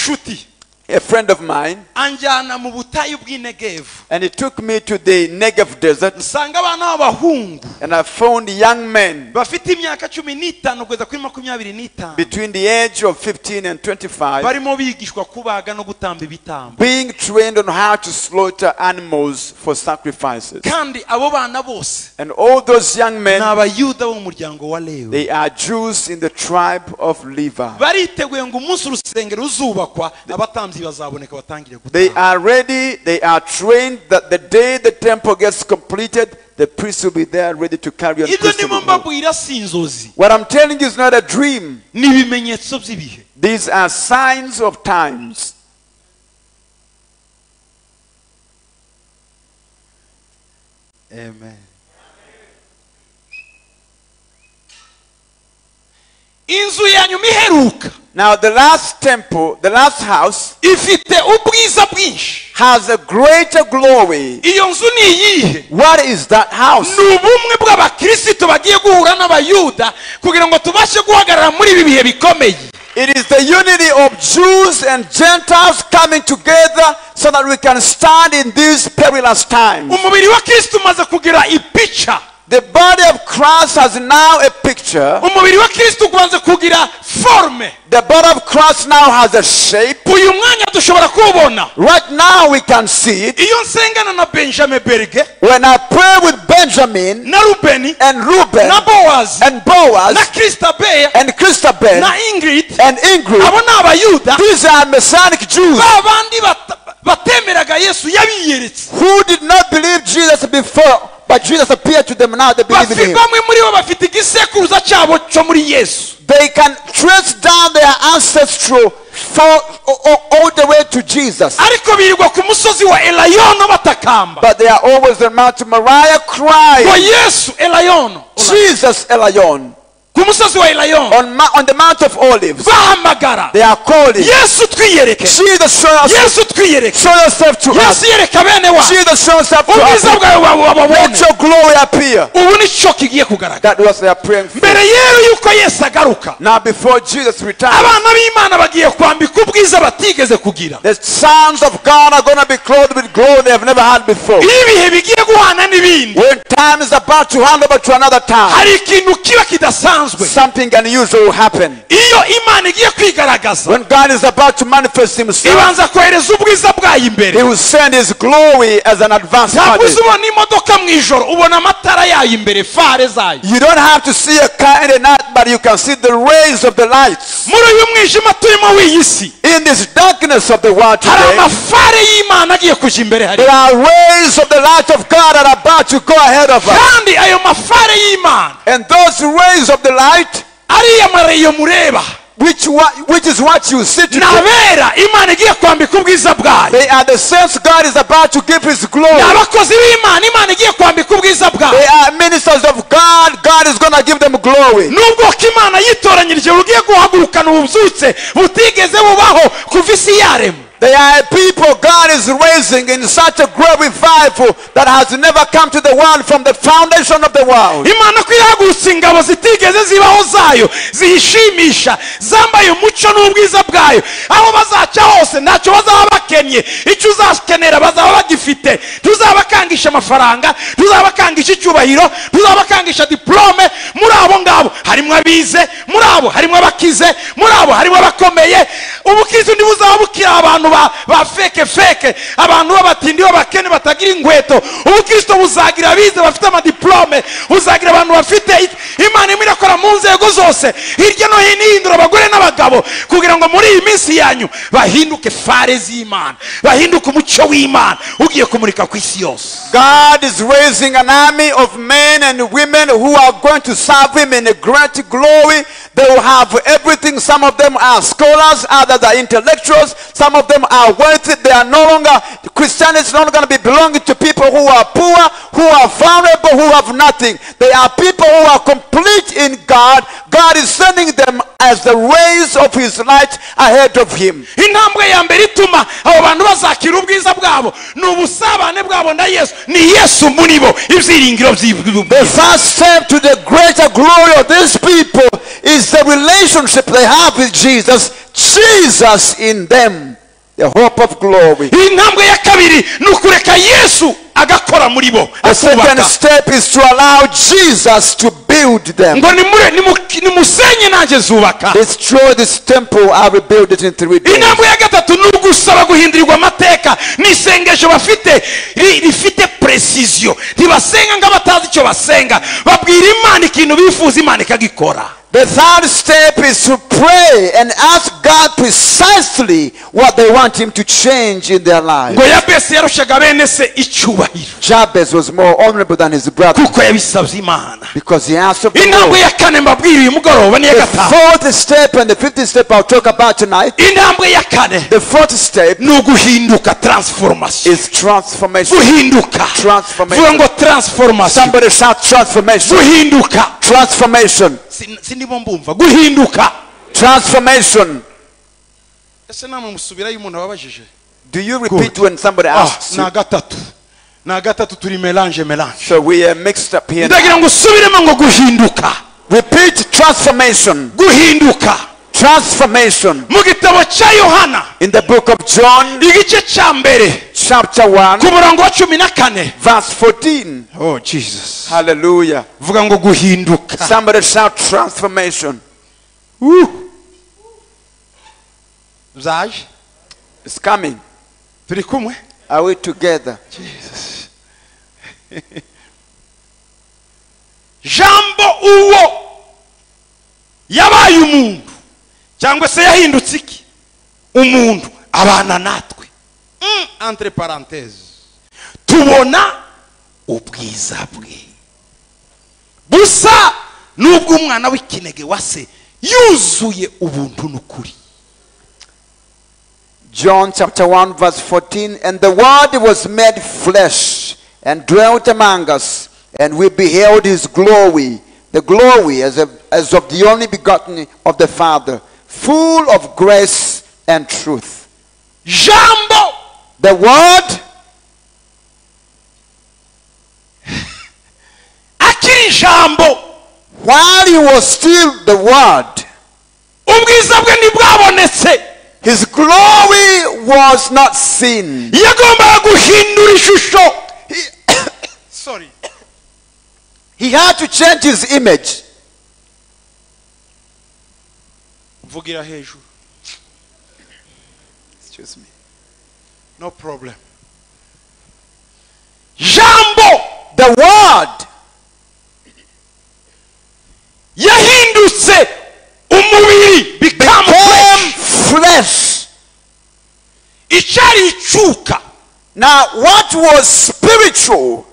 a friend of mine, anjyana mu butayu bw'inegevu. and he took me to the Negev desert, nsanga abana b'abahungu and I found young men bafite imyaka cumi n'itanu kugeza kuri makumyabiri n'itanu. between the age of 15 and 25 barimo bigishwa kubaga no gutamba ibitambo. being trained on how to slaughter animals for sacrifices. kandi abo bana bose And all those young ni men, abayuda bo mu muryango wa lewi. they are Jews in the tribe of Levi. bariteguye ngo umunsi urusengero ruzubakwa abatambyi They are ready, they are trained that the day the temple gets completed, the priests will be there ready to carry on. ibyo priestly ndimo role. mbabwira si inzozi What I'm telling you is not a dream. ni ibimenyetso by'ibihe These are signs of times. amen inzu ya nyuma iheruka Now, the last temple, the last house, ifite ubwiza bwinshi has a greater glory. iyo nzu ni iyihe What is that house? ni ubumwe bagiye guhura n'abayuda kugira ngo tubashe guhagarara muri ibi bihe bikomeye It is the unity of Jews and Gentiles coming together so that we can stand in these perilous times. Umubiri wa kirisito umaze kugira ipica The body of Christ has now a picture. umubiri wa kirisito ubanza kugira forume The body of Christ now has a shape. uyu mwanya dushobora kuwubona Right now we can see it. iyo nsengana na benjamin berger When I pray with Benjamin na rubeni and Reuben na bowazi and Boaz na kristabeya and Christabel na ingrid and Ingrid, abo ni abayuda these are Messianic Jews ba bandi bata- batemeraga yesu yabiyeretse who did not believe Jesus before, but Jesus appeared to them now. They believe in Him. bamwe muri bo bafite igisekuruza cyabo cyo muri yesu They can trace down their ancestral for, all, the way to Jesus. ariko birirwa ku musozi wa elayono batakamba But they are always on Mount Moriah ngo crying, yesu elayono Jesus elayono On, Ma- on the Mount of Olives, they are calling, Jesus, show, yesu show yourself to us. yesu yereka bene wa. Jesus, show yourself to us. ubwiza bwawe babo Let your glory appear. ubu ni cyo kigiye kugaragara That was they are praying for. mbere rero yuko yesu agaruka. Now, before Jesus returns, abana b'imana bagiye kwambika ubwiza batigeze kugira. the sons of God are going to be clothed with glory they have never had before. iyo ibihe bigiye guhana n'ibindi. When time is about to hand over to another time, ikintu something unusual will happen. iyo imana igiye kwigaragaza When God is about to manifest Himself, ibanza kohereza ubwiza bwayo imbere He will send His glory as an advance party. ubona imodoka mu ijoro ubona amatara yayo imbere fare zayo You don't have to see a car in the night, but you can see the rays of the lights. muri uyu mwijima turimo w'iyi si In this darkness of the world hari today, amafare y'imana agiye kujya imbere hari there are rays of the light of God that are about to go ahead of us. kandi ayo mafare y'imana And those rays of the light, ariya mareyo mureba which, which is what you see today. imana igiye kwambika ubwiza bwayo They are the saints God is about to give His glory. abakozi b'imana imana igiye kwambika ubwiza They bwayo are ministers of God. God is going to give them glory. n'ubwoko imana yitoranyirije bugiye guhagurukana ububyutse butigeze bubaho kuva isi They are a people God is raising in such a great revival that has never come to the world from the foundation of the world. imana diplome. Muri abo ngabo harimo abize muri abo harimo abakize muri abo harimo abakomeye. Ubukristo ntibuzaba bukiri abantu ba, ba feke feke abantu b'abatindi b'abakene batagira inkweto ubukristo buzagira abize bafite amadiplome buzagira abantu bafite imana irimo irakora mu nzego zose. Hirya no hino ihindura abagore n'abagabo kugira ngo muri iyi minsi yanyu bahinduke fare z'imana bahinduke umucyo w'imana ugiye kumurika ku isi yose. God is raising an army of men and women who are going to serve Him in a great glory. They will have everything. Some of them are scholars, others are intellectuals, some of them are wealthy. They are no longer, Christianity is no longer going to be belonging to people who are poor, who are vulnerable, who have nothing. They are people who are complete in God. God is sending them as the rays of His light ahead of Him. intambwe ya mbere ituma abo bantu bazakira ubwiza bwabo ni ubusabane bwabo na yesu ni yesu muri bo ibyiringiro The first step to the greater glory of these people is the relationship they have with Jesus, Jesus in them, the hope of glory. intambwe ya kabiri ni ukureka yesu agakora muri bo The second step is to allow Jesus to build them. ngo nimure- nimu- nimusenye nanjye zubaka. Destroy this temple, I will build it in three days. intambwe ya gatatu ni ugusaba guhindurirwa amateka ni isengesho bafite ri- rifite precision ntibasenga ngo batazi icyo basenga babwira imana ikintu bifuza imana ikagikora The third step is to pray and ask God precisely what they want Him to change in their lives. ngo yabesi yarushaga bene se icyubahiro Jabez was more honorable than his brother kuko yabisabye imana because he asked of the Lord. ya kane mbabwira uyu mugoroba niya The fourth step and the fifth step I'll talk about tonight. intambwe ya kane The fourth step ni uguhinduka transformation is transformation. Transformation. vuga ngo transformation Somebody shout transformation. Transformation. Mbumva guhinduka Transformation. ese namwe umuntu Do you repeat when somebody Ah, asks you? gatatu ni gatatu turi melange melange So we are mixed up here. ndagira ngo usubiremo ngo guhinduka Repeat transformation. guhinduka Transformation. mu gitabo cya yohana In the book of John, igice cya mbere chapter 1, ku murongo wa cumi na kane verse 14. oh jesus Hallelujah. vuga ngo guhinduka Somebody shout transformation. byaje It's coming. turi kumwe Are we together? jesus jambo uwo yabaye umuntu cyangwa se yahindutse iki? Umuntu abana natwe. Mm, entre parenthese tubona ubwiza bwe. Busa n'ubw'umwana w'ikinege wa se yuzuye ubuntu n'ukuri. John chapter 1, verse 14. And the Word was made flesh and dwelt among us, and we beheld his glory, the glory as of, as of the only begotten of the Father, full of grace and truth. jambo The Word, akiri ijambo while he was still the Word, ubwiza bwe ntibwabonetse his glory was not seen. yagombaga guhindura ishusho sorry He had to change his image. Vugira Excuse me. no problem. Jambo! The Word! Yahindutse umubiri become flesh. flesh. icyari icuka Now, what was spiritual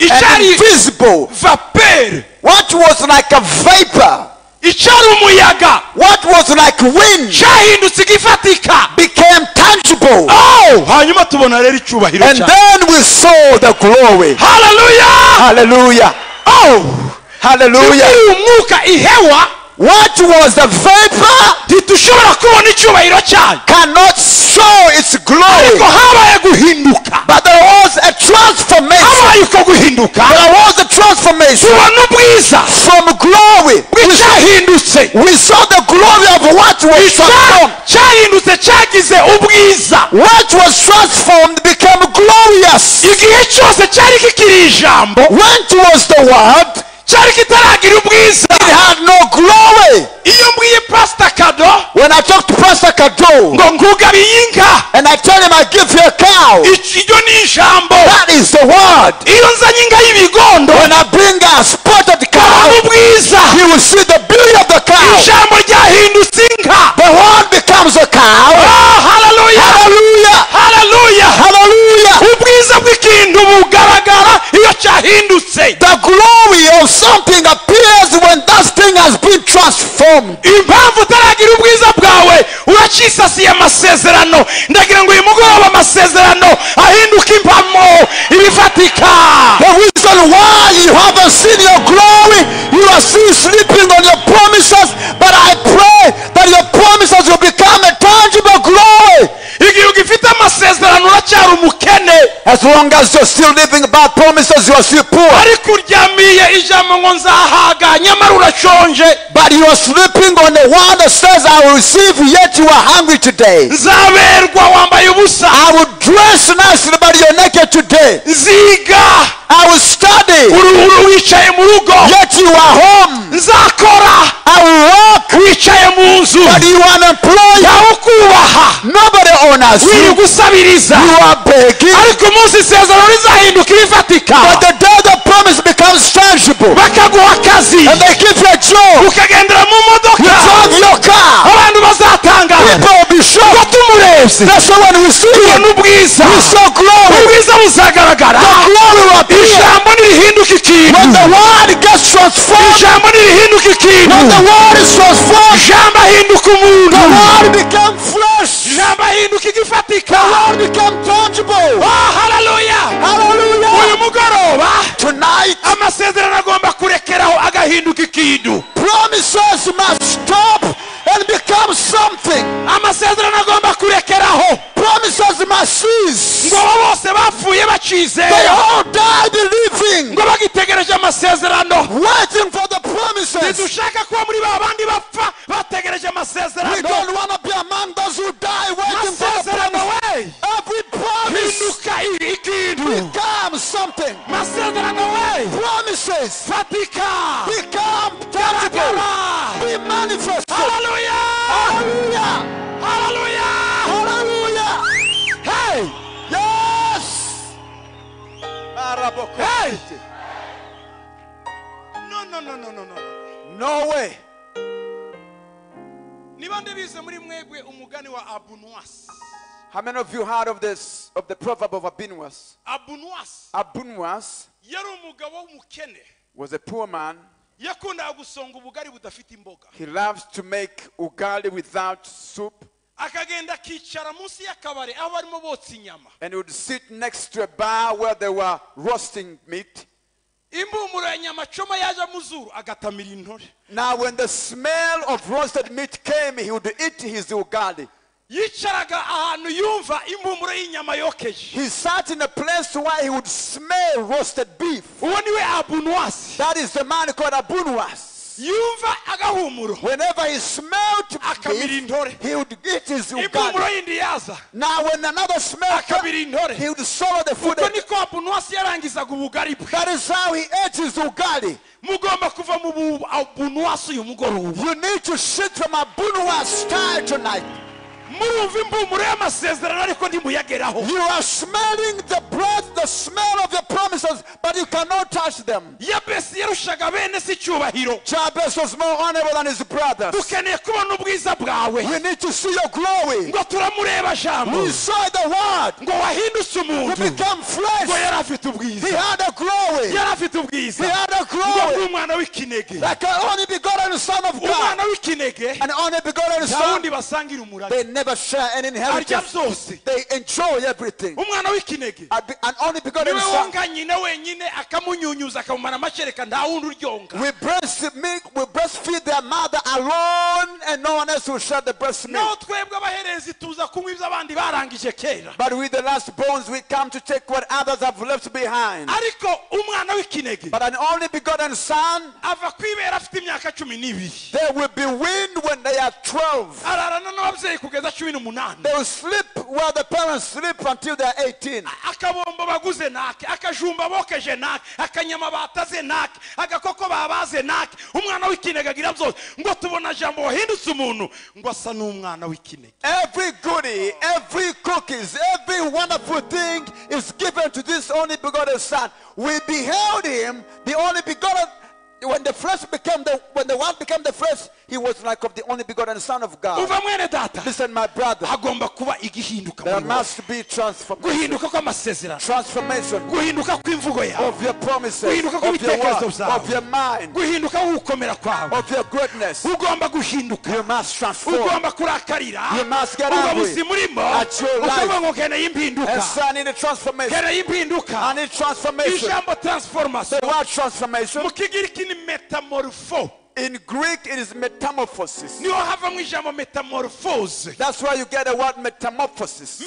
and icyari invisible, vapeur what was like a vapor, icyari umuyaga what was like wind cyahindutse igifatika became tangible. Oh, hanyuma tubona rero icyubahiro And then we saw the glory. hallelujah Hallelujah. Oh, Hallelujah. umwuka ihewa What was the vapor ntitushobora kubona icyubahiro cyayo cannot show its ariko glory. habaye guhinduka But there was a transformation. habaye uko guhinduka There was a transformation tubona ubwiza from glory. bw'icyahindutse We saw the glory of what was transformed. cyahindutse cyagize ubwiza What was transformed became glorious. igihe cyose cyari kikiri ijambo When it was the word, cyari kitaragira ubwiza it had no glory. iyo mbwiye pasita kado When I talk to Pastor Kado ngo ngugabiye inka and I tell him I give you a cow, iki- iryo ni ijambo that is the word. iyo nzanye inka y'ibigondo When I bring a spotted cow, ubwiza he will see the beauty of the cow. ijambo ryahindutse inka The word becomes a cow. Ah, Haleluya Hallelujah! Hallelujah! ubwiza bw'ikintu bugaragara iyo cyahindutse The glory something appears when that thing has been transformed. impamvu utaragira ubwiza bwawe uracyisasiye amasezerano ndagira ngo uyu mugoroba amasezerano ahinduke impamo ibifatika The reason why you haven't seen your glory, you are still sleeping on your promises, but I pray that your promises will become a tangible glory. igihe ugifite amasezerano uracyari umukene As long as you're still living by promises, you are still poor. ariko ijambo ngo nzahaga nyamara urashonje But you are sleeping on the one that says, I will receive, yet you are hungry today. nzaberwa wambaye ubusa I will dress nicely, but you're naked today. nziga I will study, uruhuru wicaye mu rugo yet you are home. nzakora I will work, wicaye mu nzu but you are unemployed. yawe ukubaha Nobody honors wiri you. gusabiriza You are begging. ariko umunsi isezerano rizahinduka ibifatika But the day the tangible, bakaguha akazi. And they give you a job, ukagendera mu you modoka drive your car, abantu bazatangara people will be ngo shocked. tumurebye That's when we see. You, tubona ubwiza. We saw glory. ubwiza buzagaragara. The glory will appear. ijambo nirihinduka ikintu. When the word gets transformed, ijambo nirihinduka ikintu. When the word is transformed, ijambo ahinduka umuntu. The word become flesh. ijambo ahinduka igifatika. The word become tangible. Oh, amasezerano agomba kurekeraho agahinduka ikintu. Promises must stop and become something. amasezerano agomba kurekeraho. Promises must cease. ngo abo bose bapfuye They bacizera all die believing, ngo bagitegereje amasezerano. Waiting many of you heard of this, of the proverb of Abinwas? abunuwasi Abu Nuwas yari umugabo w'umukene was a poor man. yakundaga gusonga ubugari budafite imboga He loves to make ugali without soup. akagenda akicara munsi y'akabari aho barimo botsa inyama And he would sit next to a bar where they were roasting meat. impumuro ya nyama coma yaje amuzuru agatamira intore Now, when the smell of roasted meat came, he would eat his ugali. Yicaraga ahantu yumva impumuro y'inyama yokeje He sat in a place where he would smell roasted beef. uwo niwe abunuwasi That is the man called yumva agahumuro Whenever he smelled beef, intore he would eat his impumuro ugali. yindi yaza Now, when another smell akamira came, intore he would swallow the food. uko and- niko abunuwasi yarangizaga ubugari bwe That is how he ate his ugali. mugomba kuva mu bu- uyu mugoroba You need to shift from Abu Nuwas style tonight. Murumva impumuro y'amasezerano ariko ntimuyageraho You are smelling the breath, the smell of the promises, but you cannot touch them. yabesi yarushaga bene si icyubahiro Jabez was more honorable than his brothers. dukeneye kubona ubwiza bwawe We need to see your glory. ngo turamureba jambo We saw the word ngo wahindutse who umuntu became ngo flesh. yari afite He had a glory. yari afite ubwiza He had a ngo glory. w'ikinege Like an only begotten Son of God. umwana w'ikinege An only begotten nta Son. wundi basangira umurage They never share any inheritance. They enjoy everything. umwana w'ikinege A be- An only begotten Son. wonga nyina wenyine akamunyunyuza akamumara amashereka nta wundi uryonga We breast milk, we breastfeed their mother alone, and no one else will share the breast milk. twebwe abaherezi tuza kunywa ibyo abandi barangije kera But with the last bones, we come to take what others have left behind. ariko umwana w'ikinege But an only begotten son, ava ku ibera afite imyaka cumi n'ibiri they will be weaned when they are 12. Ararana n'ababyeyi kugeza cumi n'umunani They will sleep where the parents sleep until they are 18. akabombo baguze nake akajumba bokeje nake akanyama bataze nake agakoko babaze nake umwana w'ikinege agira byose ngo tubona jambo wahindutse umuntu ngo asa n'umwana w'ikinege Every goodie, every cookies, every wonderful thing is given to this only begotten son. We beheld him, the only begotten. When the flesh became the when the one became the flesh, he was like of the only begotten son of God. uva mwene data. Listen, my brother, hagomba kuba igihinduka there must be transformation. Transformation. Guhinduka kw'imvugo yawe. Of your promises, of your word, of your mind, guhinduka gukomera kwawe. Of your greatness. You must transform. You must get angry at your life. ukavuga ngo keneye impinduka And so I need a transformation. I need transformation. The word transformation ni metamorpho in Greek it is metamorphosis. niho havamo ijambo metamorphose That's why you get the word metamorphosis.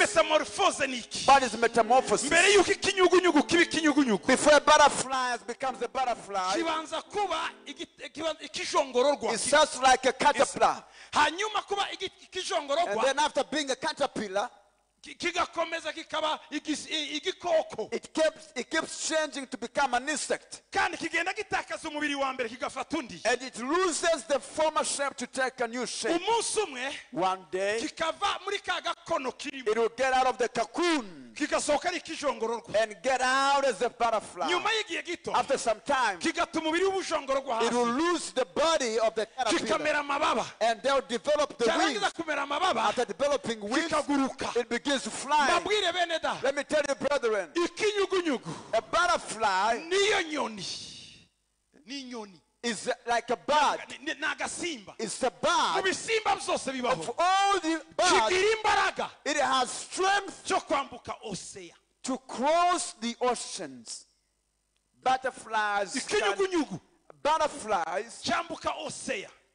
What is metamorphosis? mbere y'uko ikinyugunyugu kiba ikinyugunyugu Before a butterfly becomes a butterfly, kibanza kuba igi- kiba- ikijongororwa it starts like a caterpillar. hanyuma kuba igi- And then after being a caterpillar, kigakomeza kikaba igikoko it keeps it keeps changing to become an insect. kandi kigenda gitakaza umubiri wa mbere kigafata undi And it loses the former shape to take a new shape. umunsi umwe One day kikava muri ka gakono kirimo it will get out of the cocoon kigasohoka ari ikijongororwa and get out as a butterfly. nyuma y'igihe gito After some time, kigata umubiri w'ubujongororwa it will lose the body of the caterpillar. kikamera amababa And they'll develop the wings. cyarangiza kumera amababa After developing wings, kikaguruka it begins to fly. mbabwire bene da Let me tell you, brethren, ikinyugunyugu a butterfly niyo nyoni ni inyoni is like a bird. It's a mu bird. Of all the birds, it has strength to cross the oceans. Butterflies, can, butterflies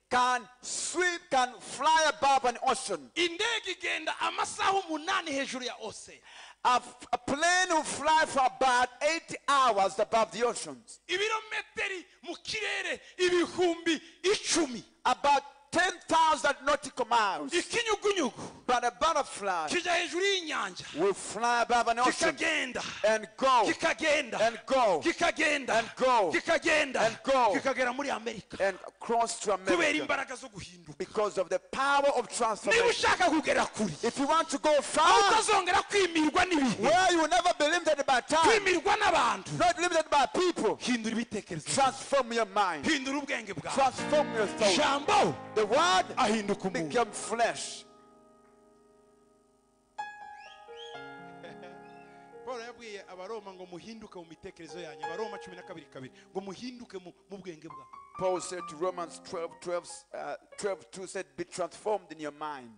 can swim, can fly above an ocean. indege igenda amasaha umunani hejuru ya oseya A, a plane will fly for about eight hours above the oceans. ibirometeri mu kirere ibihumbi icumi About 10,000 nautical miles. ikinyugunyugu. But a butterfly kijya hejuru y'inyanja. will fly above an ocean kikagenda. and go. Kikagenda. And go. Kikagenda. And go. Kikagenda. And go. Kikagera muri amerika. And cross to kubera America imbaraga zo guhinduka. Because of the power of niba transformation. ushaka kugera kuri If you want to go far, utazongera kwimirwa n'ibihe where you will never be limited by time, kwimirwa n'abantu. not limited by people, hindura ibitekerezo. transform your mind, hindura ubwenge bwawe. Transform your thought. jambo The word ahinduka became flesh. paul yabwiye abaroma ngo muhinduke mu mitekerezo yanyu abaroma cumi na kabiri kabiri ngo muhinduke mu bwenge bwawe Paul said to Romans 12, 12, uh, 12 2 said, Be transformed in your mind.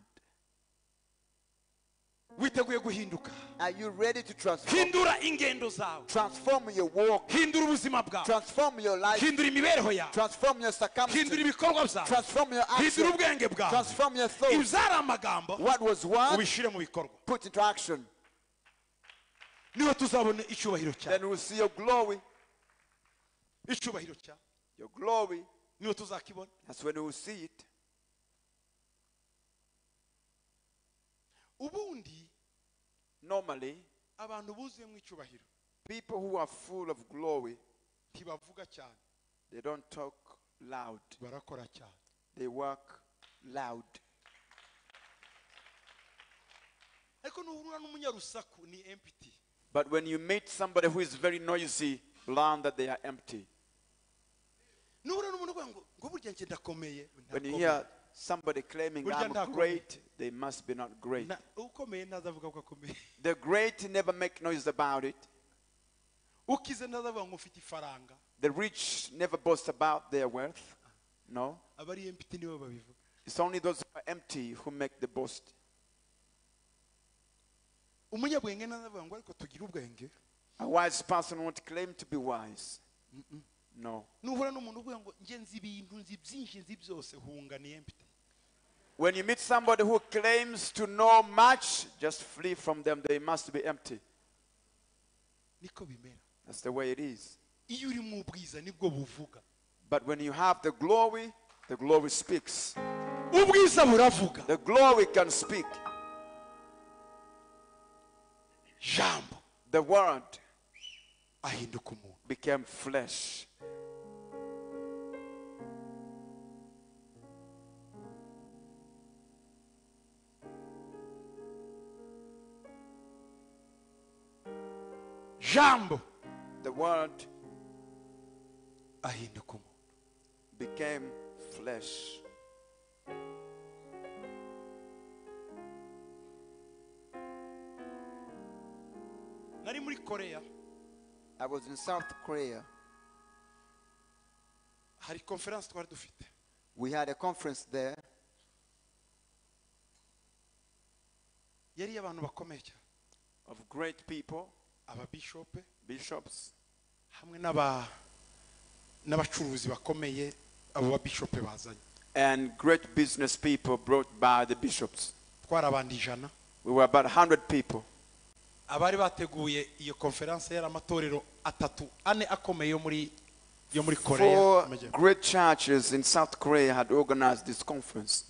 Witeguye guhinduka. Are you ready to transform? hindura ingendo zawe. Transform your walk, hindura ubuzima bwawe. Transform your life, hindura imibereho yawe. Transform your hindura circumstances, ibikorwa byawe. Transform your hindura action, ubwenge bwawe. Transform your thoughts. ibyari amagambo What was word, ubishyire mu bikorwa. Put into action. niho tuzabona icyubahiro cyawe. Then we'll see your glory. icyubahiro cyawe. Your glory. niho tuzakibona. That's when we will see it. ubundi Normally, abantu buzuyemo icyubahiro people who are full of glory, ntibavuga cyane they don't talk loud. barakora cyane They work loud. ariko nuhura n'umunyarusaku ni empty But when you meet somebody who is very noisy, learn that they are empty. nuhura n'umuntu ngo ngo burya njye ndakomeye When you hear somebody claiming, I'm great, they must be not great. Na- ukomeye ntazavuga ko akomeye The great never make noise about it. ukize ntazavuga ngo ufite ifaranga The rich never boast about their wealth. No. abari empty nibo babivuga It's only those who are empty who make the boast. umunyabwenge ntazavuga ngo ariko tugire ubwenge A wise person won't claim to be wise. No. When you meet somebody who claims to know much, just flee from them. They must be empty. That's the way it is. iyo uri mu bwiza nibwo buvuga But when you have the glory, the glory speaks. The glory can speak. The word became flesh. Jambo The word ahinduka umuntu became flesh. nari muri koreya I was in South Korea. hari konferansi twari dufite We had a conference there. yari iy'abantu bakomeye cyane Of great people, ababishope bishops, hamwe n'aba n'abacuruzi bakomeye abo bazanye and great business people brought by the bishops. twari abandi ijana We were about 100 people. abari bateguye iyo yari amatorero atatu ane akomeye yo muri yo muri koreya Four great churches in South Korea had organized this conference.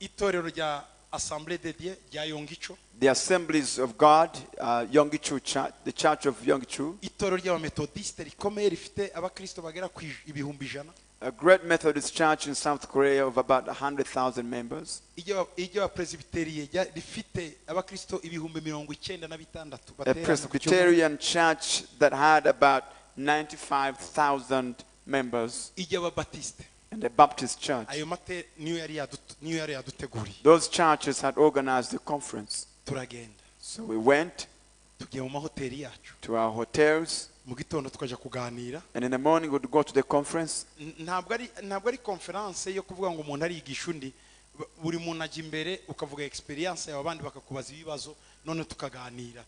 itorero rya assemblée de dieu rya yongico The Assemblies of God, uh, Yonggi Cho Church, the Church of Yonggi Cho, itorero ry'abametodisite rikomeye rifite abakristo bagera ku ij- ibihumbi ijana. A great Methodist church in South Korea of about 100,000 members, iryo iryo rifite abakristo ibihumbi mirongo icyenda na bitandatu a baterana ku cyumweru. Presbyterian church that had about 95,000 members, and a Baptist church. ayo mate niyo yari yadu- niyo yari yaduteguriye Those churches had organized the conference. So we went tugiye mu mahoteli yacu to our hotels, mu gitondo tukajya kuganira and in the morning we'd go to the conference. N- ntabwo ari ntabwo ari konferanse yo kuvuga ngo umuntu arigisha undi B- buri muntu ajya imbere ukavuga experience yawe abandi bakakubaza ibibazo none tukaganira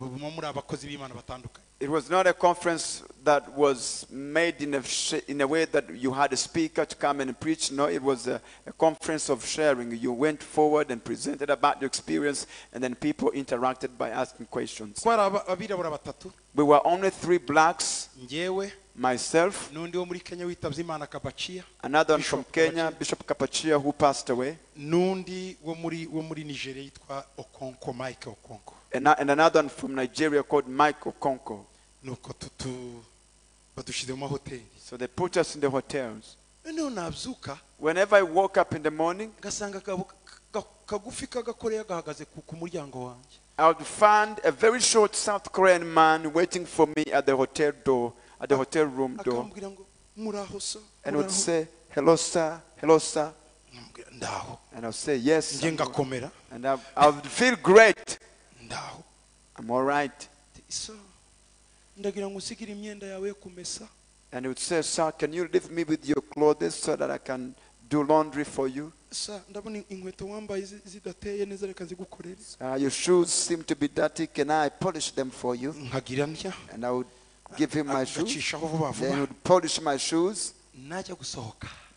B- muba muri abakozi b'imana batandukanye It was not a conference that was made in a, sh- in a way that you had a speaker to come and preach. No, it was a, a conference of sharing. You went forward and presented about your experience, and then people interacted by asking questions. twari aba- abirabura batatu We were only three blacks myself, n'undi wo muri kenya witabye imana kabaciya another one from Kenya. Bishop Kapachia, who passed away, n'undi wo muri wo muri nigeria yitwa okonko mike okonko and, and another one from Nigeria called Mike Okonkwo. nuko tutu badushyize mu mahoteli So they put us in the hotels. noneho nabyuka Whenever I woke up in the morning, ngasanga akabo ka- kagufi k'agakoreya gahagaze ku ku muryango wanjye I would find a very short South Korean man waiting for me at the hotel door, at the hotel room door, akambwira ngo muraho so and would muraho?" say, "Hello, sir. Hello, sir." Nkamubwira, ndaho And I'll say, "Yes." njye I'm ngakomera And I, I would feel great. I'm all right. so ndagira ngo usigire imyenda yawe kumesa And he would say, "Sir, can you leave me with your clothes so that I can do laundry for you? sa ndabona inkweto wambaye zi- zidateye neza reka zigukorere Uh, your shoes seem to be dirty. Can I polish them for you?" And I would give him my shoes. Then he would polish my shoes.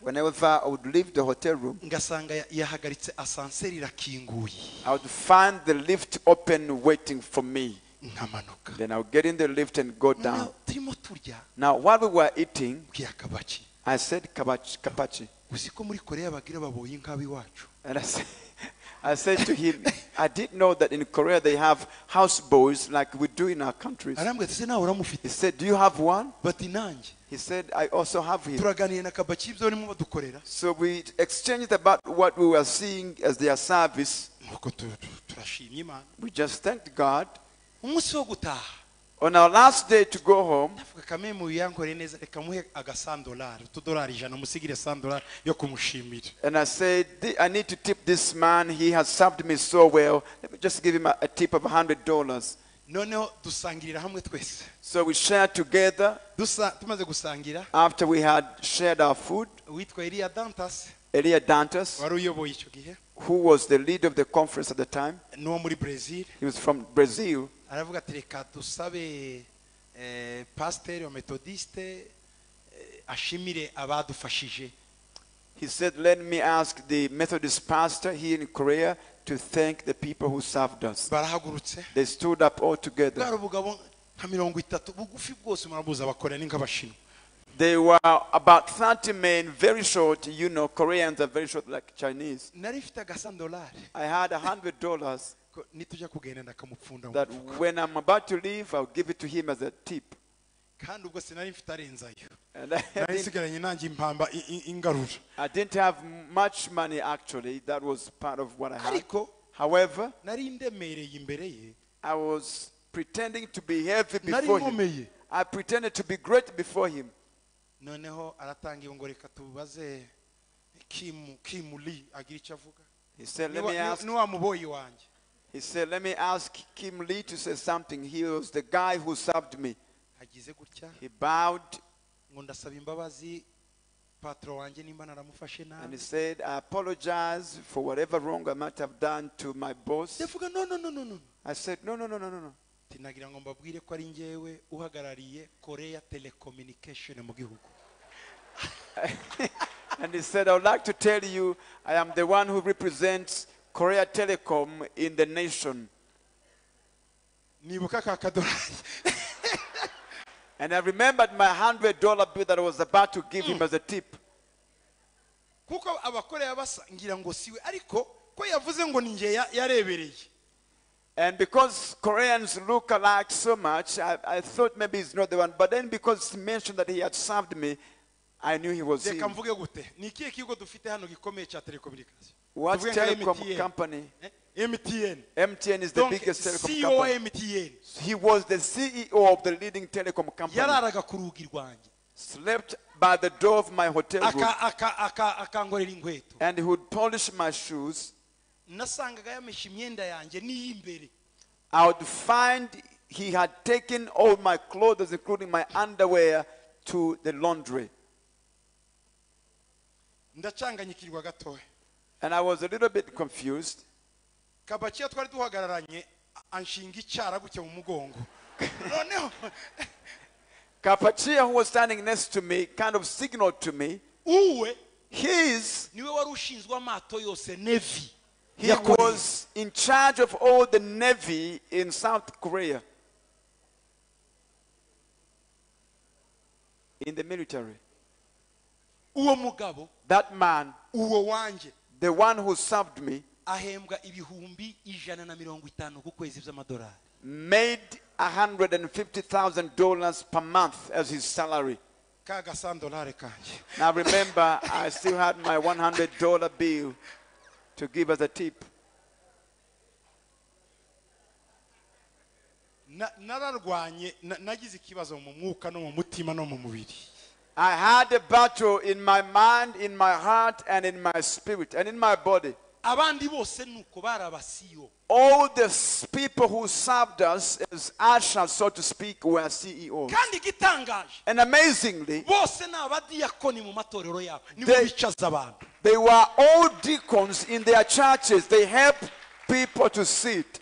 Whenever I would leave the hotel room, ngasanga ya- yahagaritse asanseri irakinguye I would find the lift open waiting for me. Then I would get in the lift and go down. Noneho turimo turya Now, while we were eating, I said, Kapachi, Kapachi. uzi ko muri koreya bagira baboye nk'ab'iwacu And I said, I said to him, I didn't know that in Korea they have houseboys like we do in our countries. arambwira ati se nawe uramufite He said, Do you have one? He said, I also have him. turaganiye na kabaki ibyo barimo badukorera So we exchanged about what we were seeing as their service. We just thanked God. Umunsi wo gutaha On our last day to go home, ndavuga kamwe mu yankoreye neza reka muhe agasandolari utudolari ijana musigire sandolari yo kumushimira and I said, I need to tip this man. He has served me so well. Let me just give him a, a tip of $100. noneho dusangirira hamwe twese So we shared together. Dusa- tumaze gusangira After we had shared our food, uwitwa eliya dantasi Elia Dantas, wari uyoboye icyo gihe who was the leader of the conference at the time, n'uwo muri brezil he was from Brazil aravuga ati reka dusabe pasiteri metodiste ashimire abadufashije He said, Let me ask the Methodist pastor here in Korea to thank the people who served us. They stood up all together. They were about 30 men, very short. You know, Koreans are very short, like Chinese. I had a $100 that when I'm about to leave, I'll give it to him as a tip. kandi ubwo sinari mfite arenzayo And I nari didn't, nsigaranye nanjye impamba i- i- ingarura I didn't have much money actually. That was part of what I had. ariko However, nari ndemereye imbere ye I was pretending to be heavy before him. I pretended to be great before him. noneho aratangiye ngo reka tubaze kimu kimu agira icyo avuga He said, "Let me ask." ni wa muboyi wanjye He said, "Let me ask Kim Lee to say something." He was the guy who served me. He bowed ngo ndasaba imbabazi patro wanjye nimba naramufashe and he said, "I apologize for whatever wrong I might have done to my boss." no no no no no I said, "No, no, no, no, no, no." Ngo mbabwire ko ari njyewe uhagarariye korea telecommunication mu gihugu And he said, I would like to tell you, I am the one who represents Korea Telecom in the nation. nibuka ka kadolari And I remembered my hundred dollar bill that I was about to give him as a tip. kuko abakoreya basa ngira ngo siwe ariko ko yavuze ngo ni ya- yarebereye And because Koreans look alike so much, I, I thought maybe he's not the one. But then because he mentioned that he had served me, I knew he was reka him. mvuge gute ni ikihe kigo dufite hano gikomeye cya telekomunikasiyo What telecom MTN. company? Eh, mtn MTN is the donc biggest telecom ceo company. mtn He was the CEO of the leading telecom company. yararaga ku rugi rwanjye Slept by the door of my hotel room. Aka- aka- aka- And he would polish my shoes. nasangaga yameshe imyenda yanjye n'iy'imbere I would find he had taken all my clothes, including my underwear, to the laundry. ndacanganyikirwa gatoya And I was a little bit confused. kabakiya twari duhagararanye a- anshinga icyara gutya mu mugongo noneho Kapachia, who was standing next to me, kind of signaled to me. uwe His, niwe wari ushinzwe amato yose nevi he was in charge of all the navy in South Korea. In the military. That man, the one who served me, ahembwa ibihumbi ijana na mirongo itanu ku kwezi by'amadolari made $150,000 per month as his salary. ka gasandolari kanjye Now remember, I still had my $100 bill to give as a tip. Na- nararwanye nagize ikibazo mu mwuka no mu mutima no mu mubiri I had a battle in my mind, in my heart, and in my spirit, and in my body. abandi bose nuko bari abasiyo All the people who served us as ushers, so to speak, were CEOs. And amazingly, bose ni abadiyakoni mu matorero yabo nibo They- they were all deacons in their churches. They helped people to sit.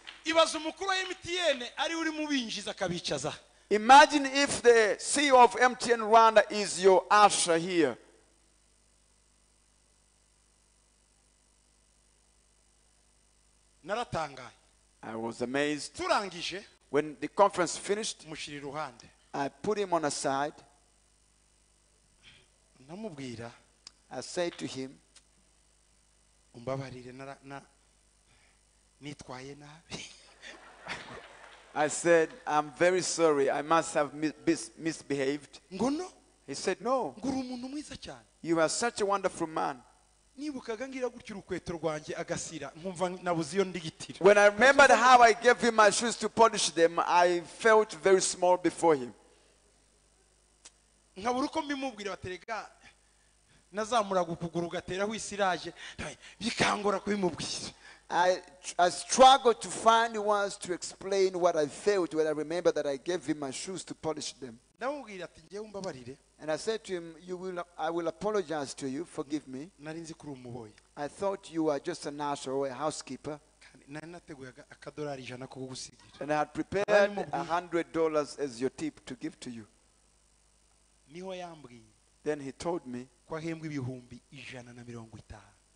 Ibaza umukuru wa emutiyene ari uri mu binjiza akabicaza Imagine if the CEO of MTN Rwanda is your usher here. I was amazed. turangije When the conference finished, I put him on a side. I said to him, umbabarire nara- na- nitwaye nabi I said, I'm very sorry. I must have mis- mis- misbehaved. He said, No, ngo uri umuntu mwiza cyane you are such a wonderful man. nibukaga ngira gutya urukweto rwanjye agasira nkumva nabuze iyo ndigitira When I remembered how I gave him my shoes to polish them, I felt very small before him. nkabura uko mbimubwira baterega nazamuraga ukuguru isiraje bikangora kubimubwira I, I struggled to find words to explain what I felt when I remember that I gave him my shoes to polish them. ndamubwira ati ngewe umbabarire And I said to him, you will, I will apologize to you, forgive me. nari nzi kuri umuboyi I thought you were just a nurse or a housekeeper. kandi nari nateguye aga- akadolari ijana ko kugusigira And I had prepared a hundred dollars as your tip to give to you. Then he told me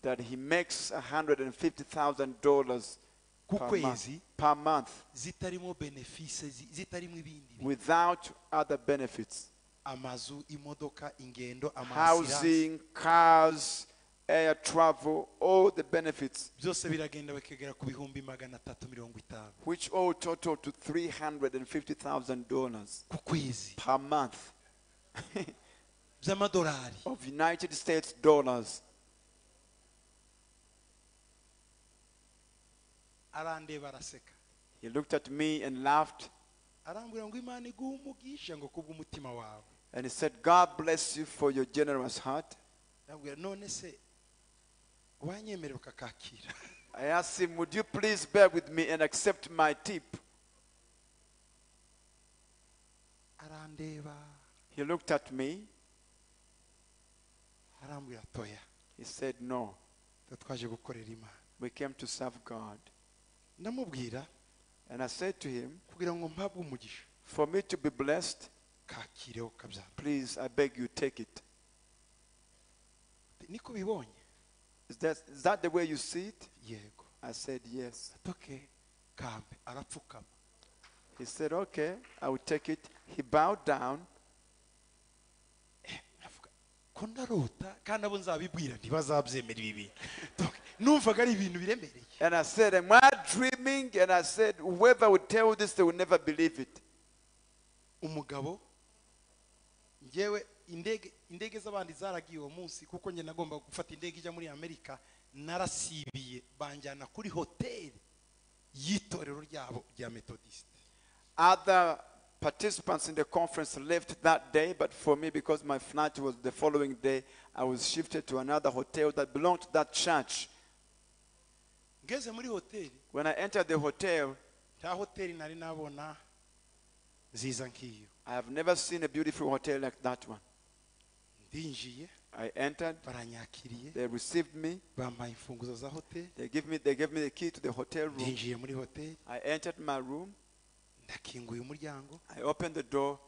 ko ahembwa ibihumbi ijana na mirongo itanu that he makes hundred and fifty thousand dollars ku per kwezi month, per month zitarimo benefise zitarimo ibindi without other benefits. amazu imodoka ingendo Housing, cars, air travel, all the benefits, byose biragenda bikagera ku bihumbi magana atatu mirongo itanu. Which all total to three hundred and fifty thousand dollars ku kwezi. per month. By'amadolari. Of United States dollars. Arandeba araseka He looked at me and laughed arambwira ngo imana iguhe umugisha ngo kubw'umutima wawe and he said, God bless you for your generous heart. arambwira none se wanyemerera ukakakira I asked him, Would you please bear with me and accept my tip? arandeba He looked at me. arambwira toya He said, No, twe twaje gukorera imana we came to serve God. Ndamubwira And I said to him, kugira ngo mpabwe umugisha For me to be blessed, kakireho kabyara please, I beg you, take it. niko bibonye Is that, is that the way you see it? yego I said, Yes. atoke kampe arapfukama He said, Okay, I will take it. He bowed down. Eh, avuga ko ndarota kandi abo nzabibwira ntibazabyemera ibi bintu numvaga ari ibintu biremereye And I said, Am I dreaming? And I said, Whoever would tell this, they will never believe it. umugabo ngewe indege indege z'abandi zaragiye uwo munsi kuko njye nagomba gufata indege ijya muri amerika narasibiye banjyana kuri hoteli y'itorero ryabo rya metodisite Other participants in the conference left that day, but for me, because my flight was the following day, I was shifted to another hotel that belonged to that church. Ngeze muri hoteli When I entered the hotel, nta hoteli nari nabona nziza nk'iyo. I have never seen a beautiful hotel like that one. ndinjiye I entered, they received me, bampaye imfunguzo za hoteli they gave me, they gave me the key to the hotel room. ndinjiye muri hoteli I entered my room, I opened the door,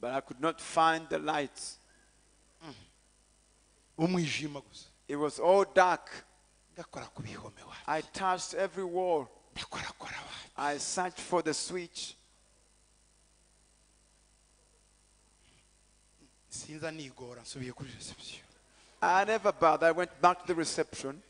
but I could not find the lights. Mm. gusa It was all dark. ndakora ku bihome wawe I touched every wall. I searched for the switch. sinza nigora nsubiye kuri reception I never bothered. I went back to the reception.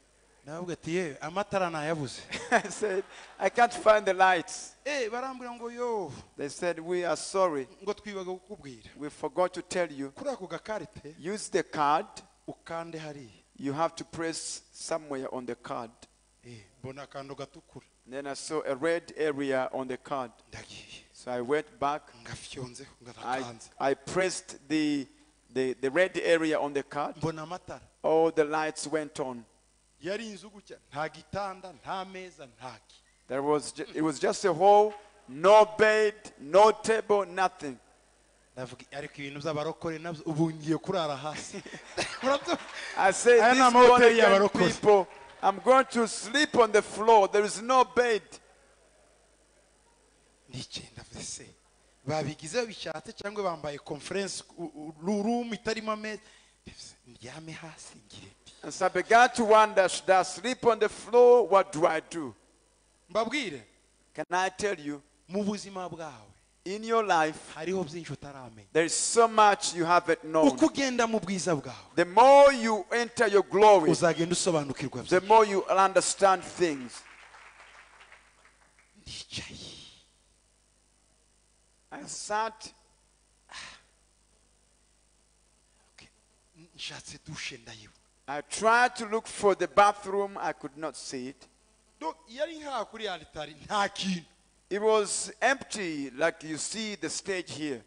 navuga ati yewe amatara nayabuze I said, I can't find the lights. eh barambwira ngo yo They said, We are sorry. ngo twibaga kukubwira We forgot to tell you. kuri ako gakarite Use the card. You have to press somewhere on the card. eh mbona akantu gatukura Then I saw a red area on the card. So I went back. I, I pressed the, the, the red area on the card. All the lights went on. yari inzu gutya nta gitanda nta meza ntaki There was it was just a hole, no bed, no table, nothing. Ariko ibintu by'abarokore nabyo ubu ngiye kurara hasi I said, Aya ni these amahoteli born again y'abarokore." people, I'm going to sleep on the floor. There is no bed. ndicaye ndavuze se babigize bishatse cyangwa bambaye conference room itarimo ameza ndyame hasi ngire And so I began to wonder, should I sleep on the floor? What do I do? mbabwire Can I tell you, mu buzima bwawe in your life, hariho byinshi utaramenya there is so much you haven't known. uko ugenda mu bwiza bwawe The more you enter your glory, the more you understand things. I sat, Okay. nshatse dushe ndayibona I tried to look for the bathroom. I could not see it. Donc, yari nk'aha kuri alitari nta kintu It was empty, like you see the stage here.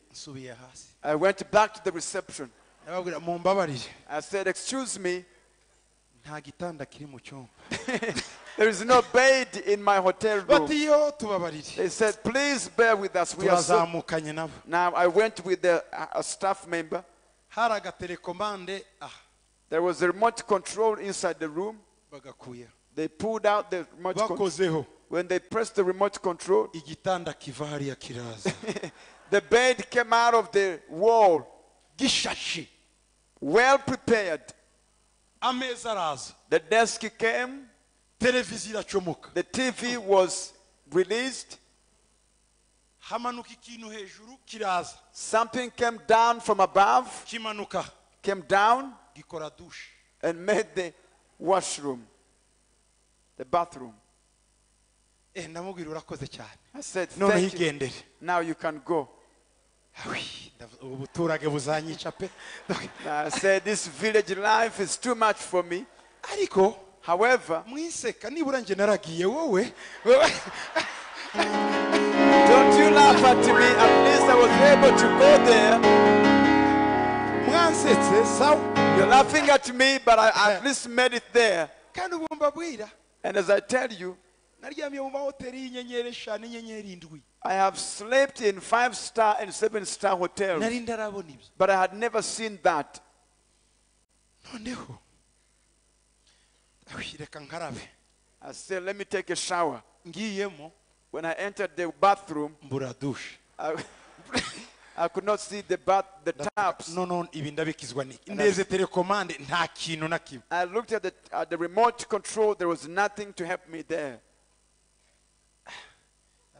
I went back to the reception. I said, Excuse me, nta gitanda kiri mu cyumba there is no bed in my hotel room. bati yo tubabarire They said, Please bear with us. We are so. Now, I went with the, a staff member. aha There was a remote control inside the room. They pulled out the remote control. When they pressed the remote control, igitanda the bed came out of the wall, gishashe well prepared. ameza araza The desk came, iracomoka the TV was released, hamanuka ikintu hejuru kiraza. Something came down from above, kimanuka. came down, gikora dushe and made the washroom, the bathroom. Eh ndamubwira urakoze cyane I said, noneho Thank you. igendere Now you can go. Awi, ubu buturage buzanyica pe I said, This village life is too much for me. ariko However, mwiseka nibura njye naragiye wowe wowe don't you laugh at me. At least I was able to go there. mwansetse sawa You're laughing at me, but I at least made it there. kandi ubu mbabwira And as I tell you, naryamiye mu mahoteli y'inyenyeri eshanu inyenyeri indwi I have slept in five star and seven star hotels, nari ndarabona ibyo but I had never seen that. noneho awi, reka nkarabe I said, Let me take a shower. ngiyemo When I entered the bathroom, mbura dushe I, I could not see the bath, the taps. none ibi ndabikizwa ni ndeze telekomande nta kintu na kimwe I looked at the, at the remote control. There was nothing to help me there. avuga sinsubireho ndarara ntozi nta numva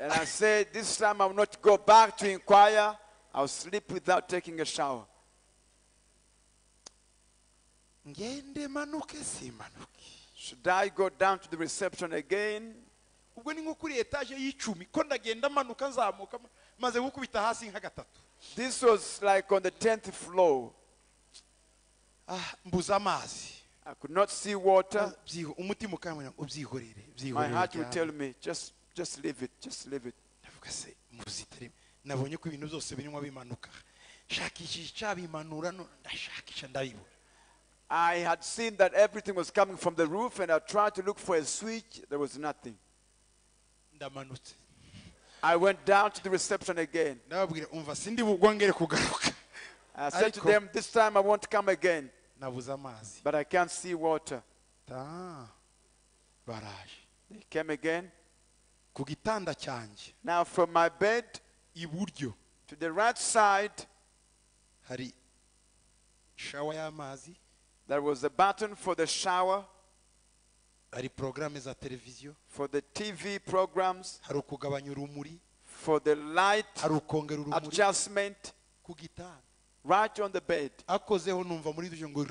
And I said, This time I will not go back to inquire. I'll sleep without taking a shower. ngende manuke simanuke Should I go down to the reception again? ubwo ni nko kuri etaje y'icumi ko ndagenda manuka nzamuka maze gukubita hasi nka gatatu This was like on the 10th floor. Ah, I could not see water. Umutima ukambwira ngo ubyihorere My heart would tell me, just, just leave it, just leave it. ndavuga se mbuze nabonye ko ibintu byose birimo bimanuka icyabimanura none ndashakisha ndabibura I had seen that everything was coming from the roof, and I tried to look for a switch. There was nothing. ndamanutse I went down to the reception again. ndababwira umva sindi bugwongere kugaruka I said to Ariko- them, This time I won't come again, nabuze amazi but I can't see water. ta baraje They came again. ku gitanda cyanjye Now, from my bed iburyo. to the right side, hari shawa y'amazi there was a button for the shower, hari porogaramu za televiziyo. For the TV programs, hari ukugabanya urumuri. For the light hari ukongera urumuri. adjustment, ku gitanda right on the bed. akozeho numva muri dushe ngo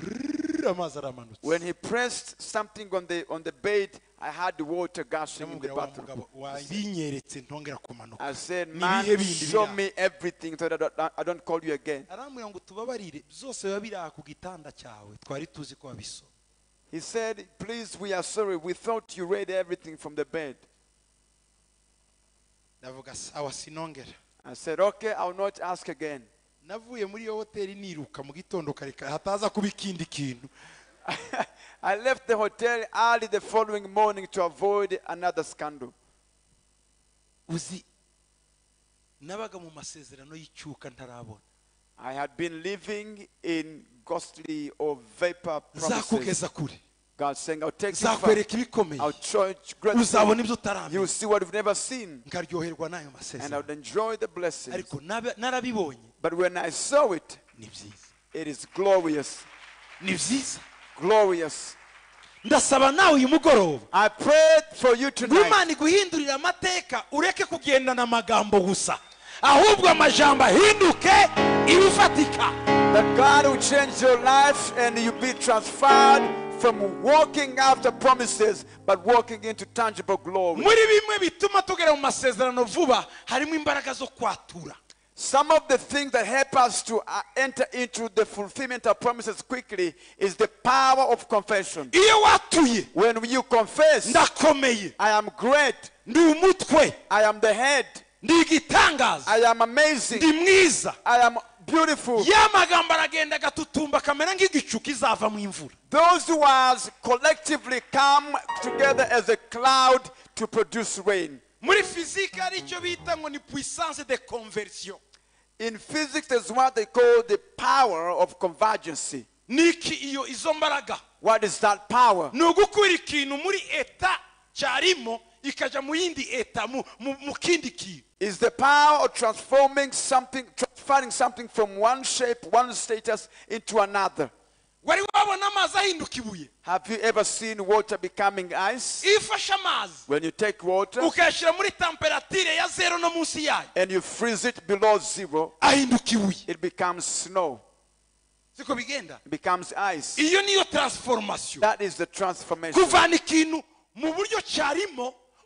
amazi aramanutse When he pressed something on the on the bed, I had the water gushing in the wa bathroom. mugabo wabinyeretse ntongera kumanuka I said, man, bindi show biri me everything so that I don't, I don't call you again. arambwira ngo tubabarire byose biba biri aha ku gitanda cyawe twari tuzi ko wabisoma He said, please, we are sorry. We thought you read everything from the bed. ndavuga sawa sinongera I said, okay, I'll not ask again. Navuye muri iyo hoteli niruka mu gitondo kare hataza kuba ikindi kintu I left the hotel early the following morning to avoid another scandal. uzi nabaga mu masezerano y'icyuka ntarabona I had been living in ghostly or vapor promises. nzakugeza kure God saying, I'll take you far. nzakwereka ibikomeye I'll show you great uzabona things. ibyo utaramenya You'll see what you've never seen. nkaryoherwa n'ayo And I masezerano would enjoy the blessings. ariko naba- narabibonye But when I saw it, it is glorious. ni byiza Glorious. ndasaba nawe uyu mugoroba I prayed for you tonight. imana iguhindurire amateka ureke kugendana amagambo gusa ahubwo amajambo ahinduke ibifatika That God will change your life and you be transferred from walking after promises but walking into tangible glory. muri bimwe bituma tugera mu masezerano vuba harimo imbaraga zo kwatura Some of the things that help us to uh, enter into the fulfillment of promises quickly is the power of confession. When you confess, I am great, I am the head, ndi igitangaza I am amazing, ndi mwiza. I am beautiful. ya magambo aragenda agatutumba akamera nk'igicu kizava mu imvura Those words collectively come together as a cloud to produce rain. muri fizike hari icyo bita ngo ni puissance de conversion In physics, there's what they call the power of convergency. niki iyo izo mbaraga What is that power? ni ikintu muri eta cyarimo ikajya mu yindi eta mu kindi kintu Is the power of transforming something, transferring something from one shape, one status into another. Wari wabona amazi ahinduka ibuye Have you ever seen water becoming ice? When you take water ukayashyira muri temperatire ya zero no munsi yayo. and you freeze it below zero, it becomes snow, it becomes ice. iyo niyo transformation. That is the transformation.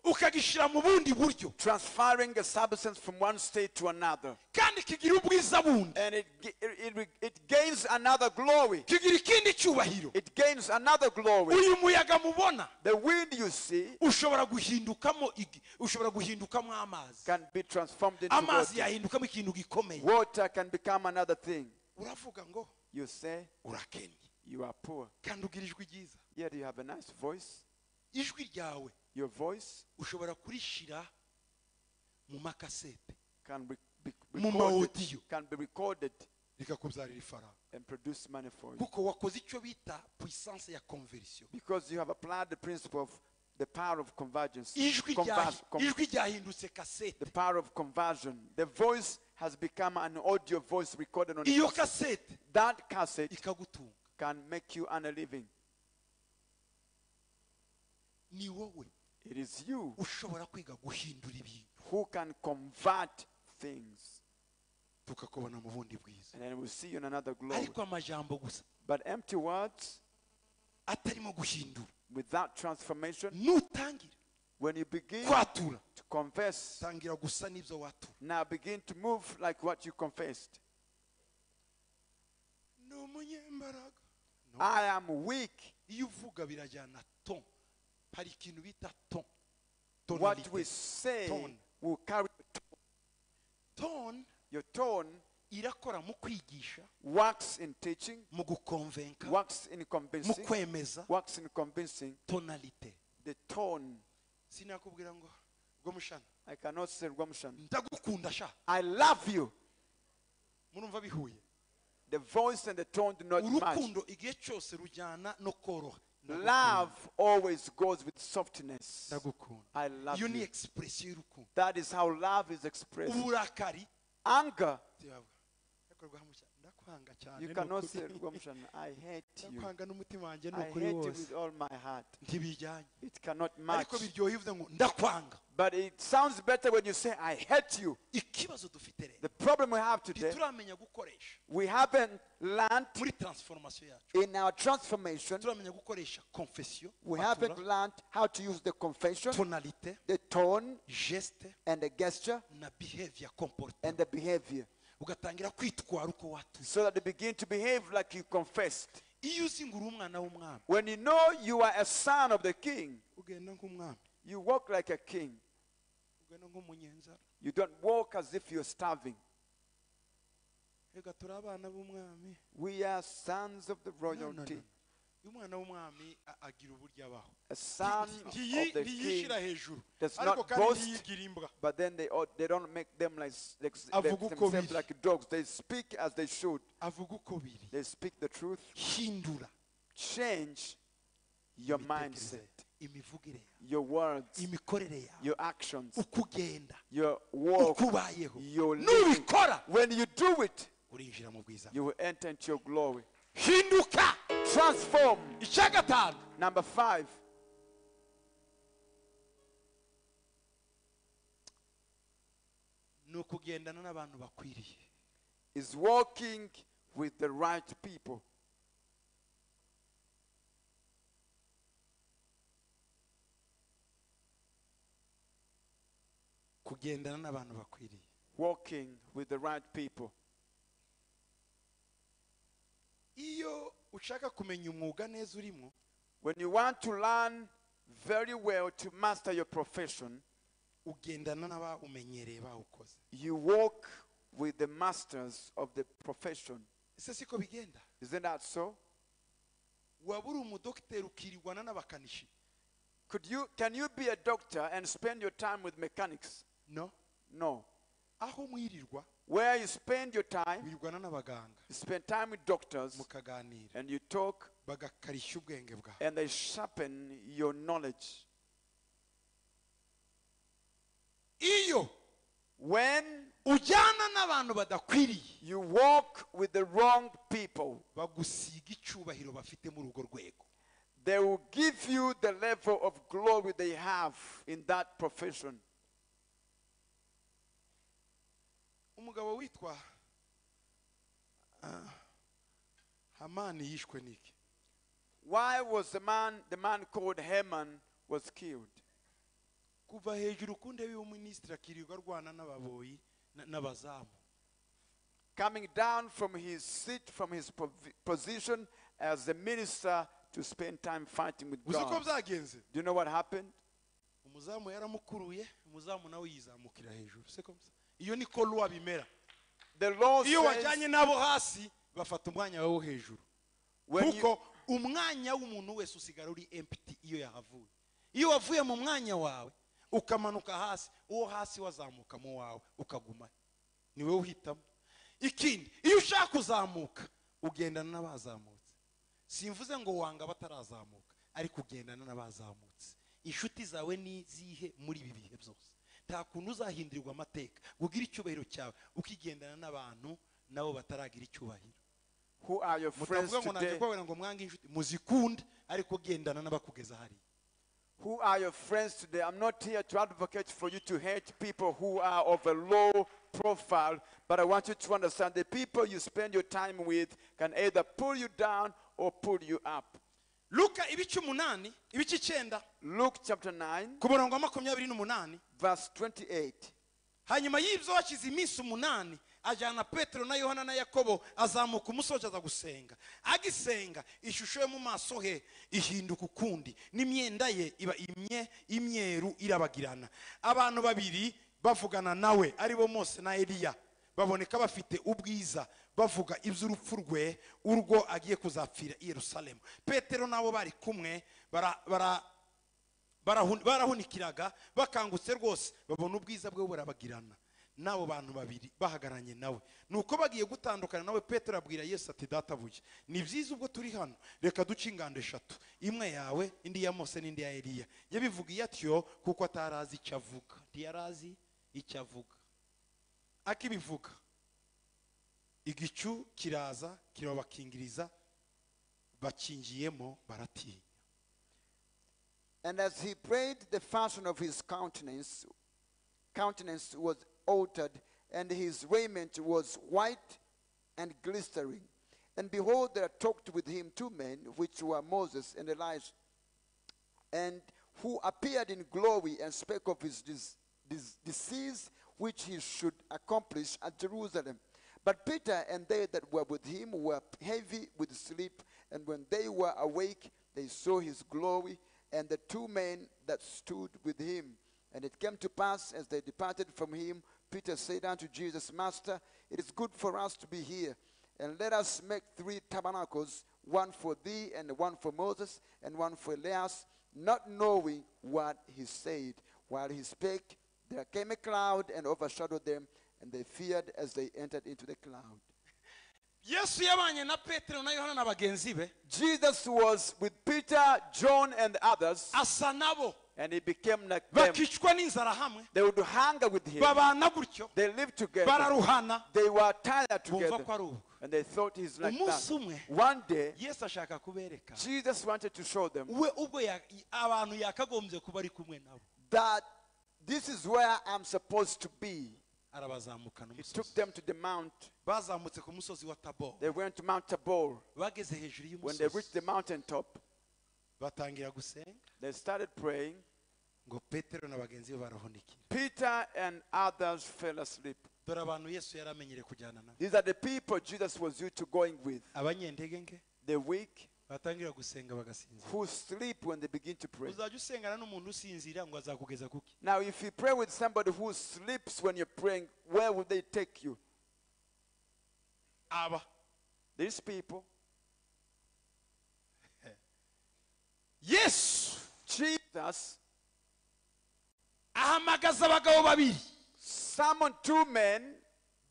Kuvana ikintu mu buryo cyarimo ukagishyira mu bundi buryo Transferring a substance from one state to another. kandi kigira ubwiza bundi And it, it, it, gains another glory. kigira ikindi cyubahiro It gains another glory. uyu muyaga mubona The wind you see ushobora guhindukamo igi- ushobora guhindukamo amazi can be transformed into amazi water. yahindukamo ikintu gikomeye Water can become another thing. uravuga ngo You say urakennye you are poor. kandi ugira ijwi ryiza Yet you have a nice voice. ijwi ryawe Your voice ushobora kurishyira mu makasete can be, be Mu recorded, ma-audio. can be recorded rikakubyarira ifaranga and produce money for you. kuko wakoze icyo bita puissance ya conversion Because you have applied the principle of the power of convergence. ijwi Conver- rya- com- ijwi ryahindutse kasete the power of conversion. The voice has become an audio voice recorded on iyo cassette. kasete That cassette ikagutunga can make you earn a living. ni wowe It is you ushobora kwiga guhindura ibintu who can convert things. tukakubona mu bundi bwiza And then we'll see you in another glory. ariko amajambo gusa But empty words atarimo guhindura without transformation, nutangira when you begin kwatura to confess, tangira gusa n'ibyo watura now begin to move like what you confessed. ni umunyembaraga No. I am weak. iyo uvuga birajyana ton hari ikintu bita ton What we say Tone. will carry ton your tone, irakora mu kwigisha works in teaching, mu gukonvenka works in mu convincing, kwemeza works in convincing. tonalite The tone, sinakubwira ngo ngo mushana I cannot say Rwamshan. ndagukunda sha I love you. murumva bihuye The voice and the tone do not match. urukundo igihe cyose rujyana no koroha Love always goes with softness. I love you. That is how love is expressed. Anger, Tibavuga, ariko Rwomushana, ndakwanga cyane you cannot say Rwamshan. I hate you. ndakwanga n'umutima wanjye ni I ukuri hate you wose with all my heart. ntibijyanye It cannot match. ariko biryoheye uvuze ngo ndakwanga But it sounds better when you say, I hate you. ikibazo dufite rero The problem we have today, ntituramenya gukoresha we haven't learned muri transformation yacu in our transformation, turamenya gukoresha confession we haven't learned how to use the confession, the tone, geste and the gesture, na behavior comportement and the behavior. Ugatangira kwitwara uko watuye So that they begin to behave like you confessed. iyo uzi ngo uri umwana w'umwami When you know you are a son of the king, ugenda nk'umwami you walk like a king. ugenda nk'umunyenzara You don't walk as if you're starving. reka turi abana b'umwami We are sons of the No, no, no, royalty. no. Iyo umwana w'umwami a- agira uburyo abaho A son of the king. does not boast. But then they, ought- they don't make them like, like themselves like dogs. They speak as they should. They speak the truth. Change your mindset, your words, your actions, your walk, your living. When you do it, urinjira mu bwiza you will enter into your glory. Transform. Number five, ni ukugendana n'abantu bakwiriye is walking with the right people. kugendana n'abantu bakwiriye walking with the right people. Iyo ushaka kumenya umwuga neza urimo When you want to learn very well to master your profession, ugendana n'abawumenyereye bawukoze you walk with the masters of the profession. ese siko bigenda Isn't that so? umudogiteri ukirirwana n'abakanishi Could you, can you be a doctor and spend your time with mechanics? no No. Where you spend your time, you spend time with doctors and you talk bagakarishya ubwenge bwawe and they sharpen your knowledge. iyo When ujyana n'abantu badakwiriye you walk with the wrong people, bagusiga icyubahiro bafite muri urwo rwego they will give you the level of glory they have in that profession. Umugabo witwa ah, hamani yishwe n'iki Why was the man, the man called Haman, was killed? kuva hejuru ku ntebe y'umuminisitiri akirirwa arwana n'ababoyi na- n'abazamu Coming down from his seat, from his position as a minister to spend time fighting with God. byagenze Do you know what happened? umuzamu yaramukuruye umuzamu nawe yizamukira hejuru siko bisa iyo niko ruwa bimera. Iyo wajyanye n'abo hasi bafata umwanya wawe wo hejuru kuko umwanya w'umuntu wese usigara uri empty iyo yahavuye. Iyo wavuye mu mwanya wawe ukamanuka hasi uwo hasi wazamuka mu wawe ukaguma. Ni wowe uhitamo. Ikindi iyo ushaka kuzamuka ugendana n'abazamutse. Simvuze ngo wanga batarazamuka ariko ugendana n'abazamutse. Inshuti zawe ni izihe muri ibi bihe byose? Nta kuntu uzahindurirwa amateka ngo ugire icyubahiro cyawe ukigendana n'abantu nabo bataragira icyubahiro who are your friends mutavuga ngo today? mwange inshuti muzikunde ariko gendana n'abakugeza hariya Who are your friends today? I'm not here to advocate for you to hate people who are of a low profile, but I want you to understand the people you spend your time with can either pull you down or pull you up. Luka ibice umunani ibice icyenda Luke chapter 9, ku murongo wa makumyabiri n'umunani. verse 28. hanyuma y'ibyo hashize iminsi umunani ajyana petero na yohana na yakobo azamuka umusozi aza gusenga. Agisenga ishusho yo mu maso he ihinduka ukundi. N'imyenda ye iba imye imyeru irabagirana. Abantu babiri bavugana nawe ari bo mose na eliya. Baboneka bafite ubwiza. Bavuga iby'urupfu rwe urwo agiye kuzapfira i yerusalemu. Petero nabo bari kumwe bara, bara barahun- barahunikiraga bakangutse rwose babona ubwiza bwe burabagirana. N'abo bantu babiri bahagaranye nawe. Nuko bagiye gutandukana nawe petero abwira yesu ati databuja ni byiza ubwo turi hano. Reka duce ingando eshatu. Imwe yawe indi ya mose n'indi ya eliya. Yabivugiye atyo kuko atari azi icyo avuga. Ntiyari azi icyo avuga. Akibivuga. Igicu kiraza kirabakingiriza bakingiyemo baratinya And as he prayed, the fashion of his countenance, countenance was altered, and his raiment was white and glistering. And behold, there talked with him two men, which were Moses and Elijah, and who appeared in glory and spake of his dis- dis- disease which he should accomplish at Jerusalem. But Peter and they that were with him were heavy with sleep, and when they were awake, they saw his glory and the two men that stood with him. And it came to pass as they departed from him, Peter said unto Jesus, Master, it is good for us to be here. And let us make three tabernacles, one for thee, and one for Moses, and one for Elias, not knowing what he said. While he spake, there came a cloud and overshadowed them, and they feared as they entered into the cloud. yesu yabanye na petero na yohana na bagenzi be Jesus was with Peter, John, and others, asa nabo and he became like them. bakicwa n'inzara hamwe They would hunger with him. babana gutyo They lived together. bararuhana They were tired together. ko ari ubwo And they thought he's like umunsi that. umwe One day, yesu ashaka kubereka Jesus wanted to show them we ubwo abantu yakagombye kuba ari kumwe nabo That this is where I'm supposed to be. Arabazamukana he took them to the mount. bazamutse ku musozi wa taboro They went to Mount Tabor. bageze hejuru When they reached the mountaintop, batangira gusenga they started praying. ngo petero na bagenzi be barahunikira Peter and others fell asleep. dore abantu yesu yari amenyereye kujyana nabo These are the people Jesus was used to going with. abanyentege nke The weak batangira gusenga bagasinzira. Who sleep when they begin to pray. uzajya usengana n'umuntu usinzira ngo azakugeza kuki Now, if you pray with somebody who sleeps when you're praying, where will they take you? aba. These people. yesu Jesus. Ahamagaza abagabo babiri. Summoned two men.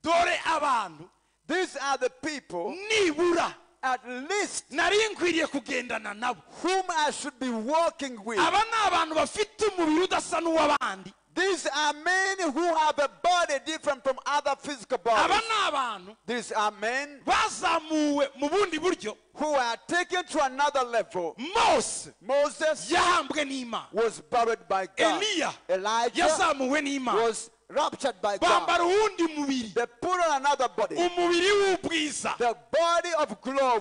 dore abantu. These are the people, nibura at least, nari nkwiriye kugendana nabo whom I should be walking with. aba ni abantu bafite umubiri udasa n'uw'abandi These are men who have a body different from other physical bodies. These are men bazamuwe mu bundi buryo who are taken to another level. mose Moses yahambwe was buried by God. Elijah was raptured by God. They put on another body. The body of glory.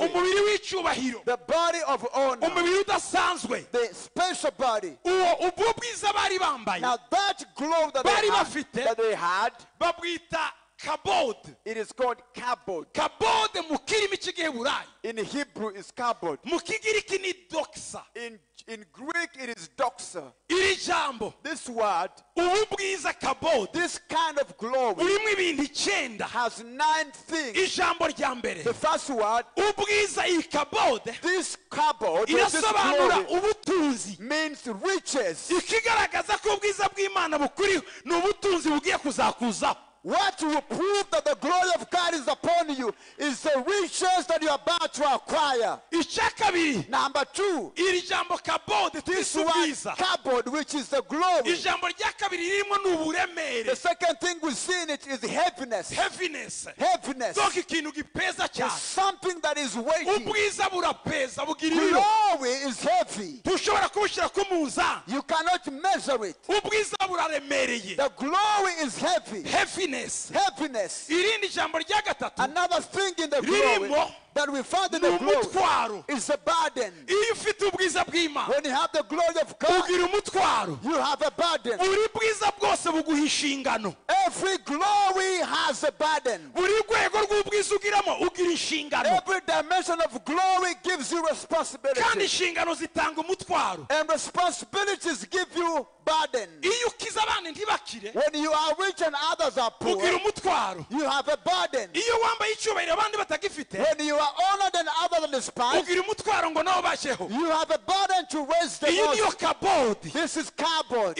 The body of honor. The special body. uwo ubwo bwiza bari bambaye Now that glory that they had, that they had kabode it is called kabod. kabode mu kirimi cy'igiheburayi In Hebrew, it's kabod. mu kigiriki ni dokisa In, in Greek, it is doxa. iri jambo. This word, ubu bwiza kabode this kind of glory, burimo ibintu icyenda. has nine things. ijambo rya mbere. The first word, ubwiza iyi kabode this kabod, irasobanura ubutunzi. means riches. ikigaragaza ko ubwiza bw'imana bukuriho ni ubutunzi bugiye kuzakuzaho. What will prove that the glory of God is upon you is the riches that you're about to acquire. Number two, iri jambo kabode this word ubwiza kabod, which is the glory. ijambo rya kabiri ririmo ni uburemere The second thing we see in it is heaviness. heaviness Heaviness doka ikintu gipeza is cyane something that is weighty. ubwiza burapeza bugira ibiro Glory is heavy. ntushobora kubushyira ku munzani You cannot measure it. ubwiza buraremereye The glory is heavy. happiness. Irindi jambo rya gatatu. Ririmo that we found in the glory is the burden. iyo ufite ubwiza bw'imana When you have the glory of God, ugira umutwaro you have a burden. buri bwiza bwose buguha inshingano Every glory has a burden. buri rwego rw'ubwiza ugiramo ugira inshingano Every dimension of glory gives you kandi responsibility. inshingano zitanga umutwaro And responsibilities give you burden. iyo ukize abandi ntibakire When you are rich and others are ugira poor, umutwaro you have a burden. iyo wambaye icyubahiro abandi batagifite When you are honored and others are despised, ugira umutwaro ngo nabo bashyeho you have a burden to raise the iyi niyo most. kabodi This is kabod.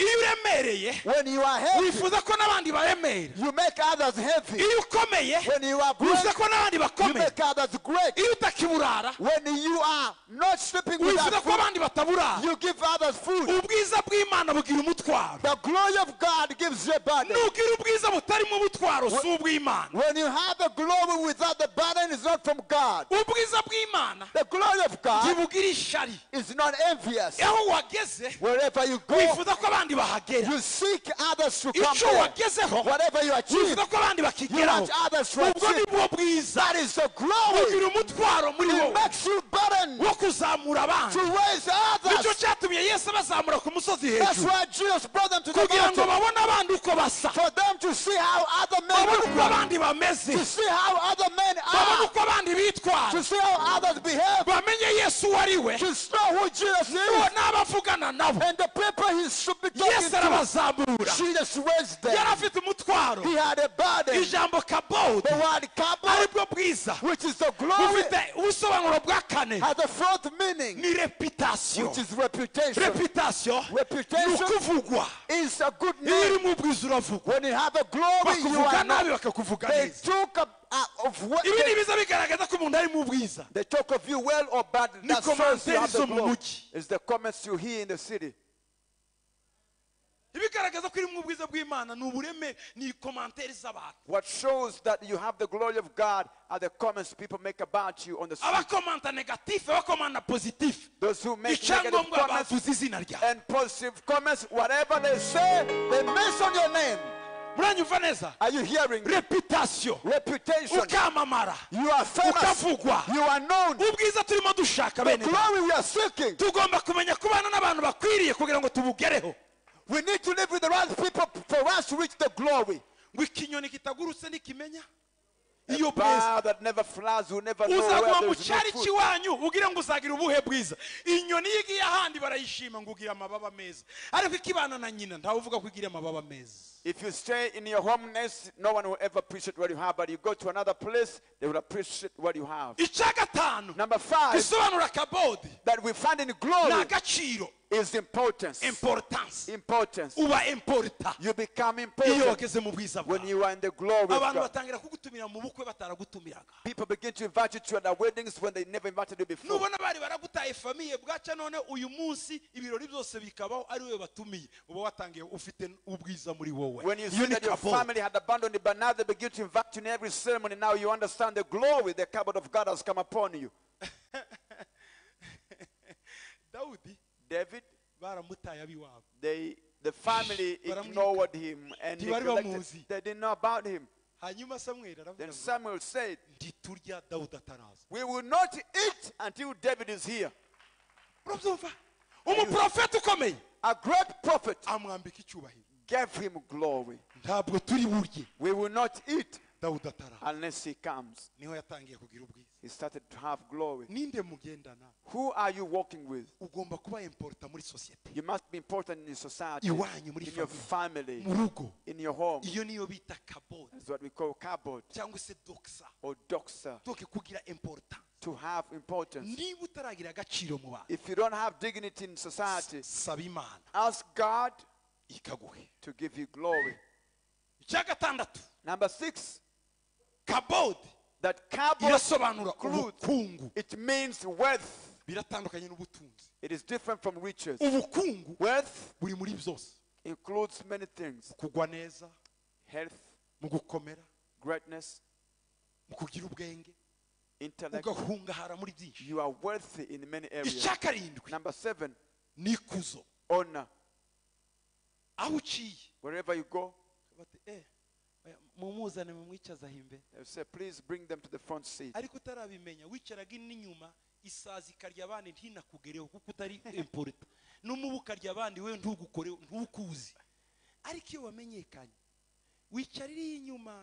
When you are heavy, wifuza ko n'abandi baremera you make others heavy. When you are great, you make others great. When you are not sleeping without food, you give others food. ubwiza bw'imana bugira umutwaro The glory of God gives you a burden. nugira ubwiza butarimo ubutwaro si ubw'imana When you have a glory without the burden, it's not from God. Bw'imana. The glory of God is not envious. Wherever you go, wifuza ko abandi you seek others to come there. Whatever you achieve, wifuza ko abandi you want others to achieve. ni bwo bwiza. That is the glory. It makes you burden wo kuzamura abandi. to raise others. cyatumye yesu abazamura That's why Jesus brought them to the mountain. babone abandi uko basa. For them to see how other men babone uko look, to see how other men are, to see how others behave, bamenye yesu uwo ari we to know who Jesus is, n'abavugana nabo. And the people he should be talking yesu arabazamura. Jesus raised yari them. afite umutwaro. He had a burden. ijambo The word kabod, bwiza. which is the glory, bufite ubusobanuro bwa kane. has a fourth meaning, ni reputasiyo which is reputation. Reputation. Ukuvugwa. is a good name. uri mu bwiza uravugwa When you have a glory, you are not. They took a, Ah, of what ibi they, biza bigaragaza ko umuntu ari mu bwiza talk of you well or bad. Ni That shows you have the commentaires zo mu glory. mujyi. It's the comments you hear in the city. ibigaragaza ko iri mu bw'imana ni ubureme ni komantere z'abantu What shows that you have the glory of God are the comments people make about you on the street. abakomanta negatifu abakomanta pozitifu Those who make negative comments bavuze izina ryawe and positive comments, whatever they say, they mention your name. Muranyumva neza Are you hearing? reputasiyo Reputation. ukamamara You are famous. ukavugwa You are known. ubwiza turimo dushaka bene glory we are seeking. tugomba kumenya kubana n'abantu bakwiriye kugira ngo tubugereho We need to live with the right people for us to reach the glory. ngo ikinyoni kitagurutse ntikimenya iyo uzaguma mu cyari cy'iwanyu ubwire ngo uzagira ubuhe bwiza inyoni iyo igiye ahandi barayishima ngo ugira amababa meza ariko ikibana na nyina ntawe uvuga ko igira amababa meza If you stay in your home nest, no one will ever appreciate what you have. But you go to another place, they will appreciate what you have. Number five, that we find in glory is importance. importance Importance. uba importa You become iyo important wageze mu bwiza when you are in the glory of abantu God. batangira kugutumira mu bukwe bataragutumiraga People begin to invite you to their weddings when they never invited you before. nubona bari baragutaye famiye bwaca none uyu munsi ibirori byose bikabaho ari we batumiye uba watangiye ufite ubwiza muri wowe When you see that your family had abandoned you, but now they begin to invite you in every ceremony, now you understand the glory, the kabod of God has come upon you. dawudi David, baramutaye ab'iwabo they, the family Baramwita. ignored him and Ntibari neglected. bamuzi. They didn't know about him. hanyuma samweli aravuga Then ngo Samuel said, ntiturya dawudi ataraza We will not eat until David is here. urabyumva umuprofeti ukomeye A great prophet amwambika icyubahiro gave him glory. ntabwo turi burye We will not eat dawudi unless he comes. niho yatangiye kugira ubwiza He started to have glory. ninde mugendana Who are you walking with? ugomba kuba importa muri sosiyete You must be important in society, Iwanyu muri in your family. family, mu rugo in your home. iyo niyo bita kabodi That's what we call kabod cyangwa se dokisa or doxa. doke kugira importa To have importance. niba utaragira agaciro mu bantu If you don't have dignity in society, saba imana ask God ikaguhe. to give you glory. icya gatandatu Number six, kabodi that irasobanura includes, ubukungu. it means wealth. biratandukanye n'ubutunzi. It is different from riches. ubukungu Wealth buri muri byose. includes many things. Kugwa neza. Health, mu gukomera. Greatness, mu kugira ubwenge. Ugahungahara muri byinshi. You are wealthy in many areas. icya karindwi Number seven, ni ikuzo honor. Aho uciye Wherever you go, bati eh oya, mumuzane mumwicaze aho imbere say, please bring them to the front seat. ariko utarabimenya wicaraga n'inyuma isazi ikarya abandi ntinakugereho kuko utari importa n'umubu ukarya abandi we ntugukoreho ntukuzi ariko iyo wamenyekanye wicarira inyuma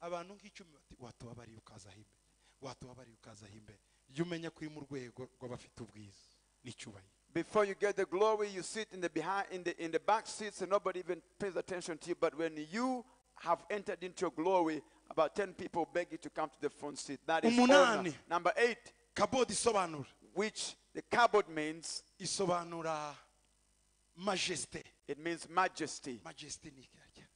abantu nk'icumi bati watubabariye ukaza aho imbere watubabariye ukaza aho imbere jya umenya ko uri mu rwego rw'abafite ubwiza n'icyubahiro. Before you get the glory, you sit in the behind in the in the back seats and nobody even pays attention to you. But when you have entered into your glory, about ten people beg you to come to the front seat. That is honor. Number eight, kabodi isobanura which the kabod means, isobanura majesty. it means majesty. majesite ni ikarya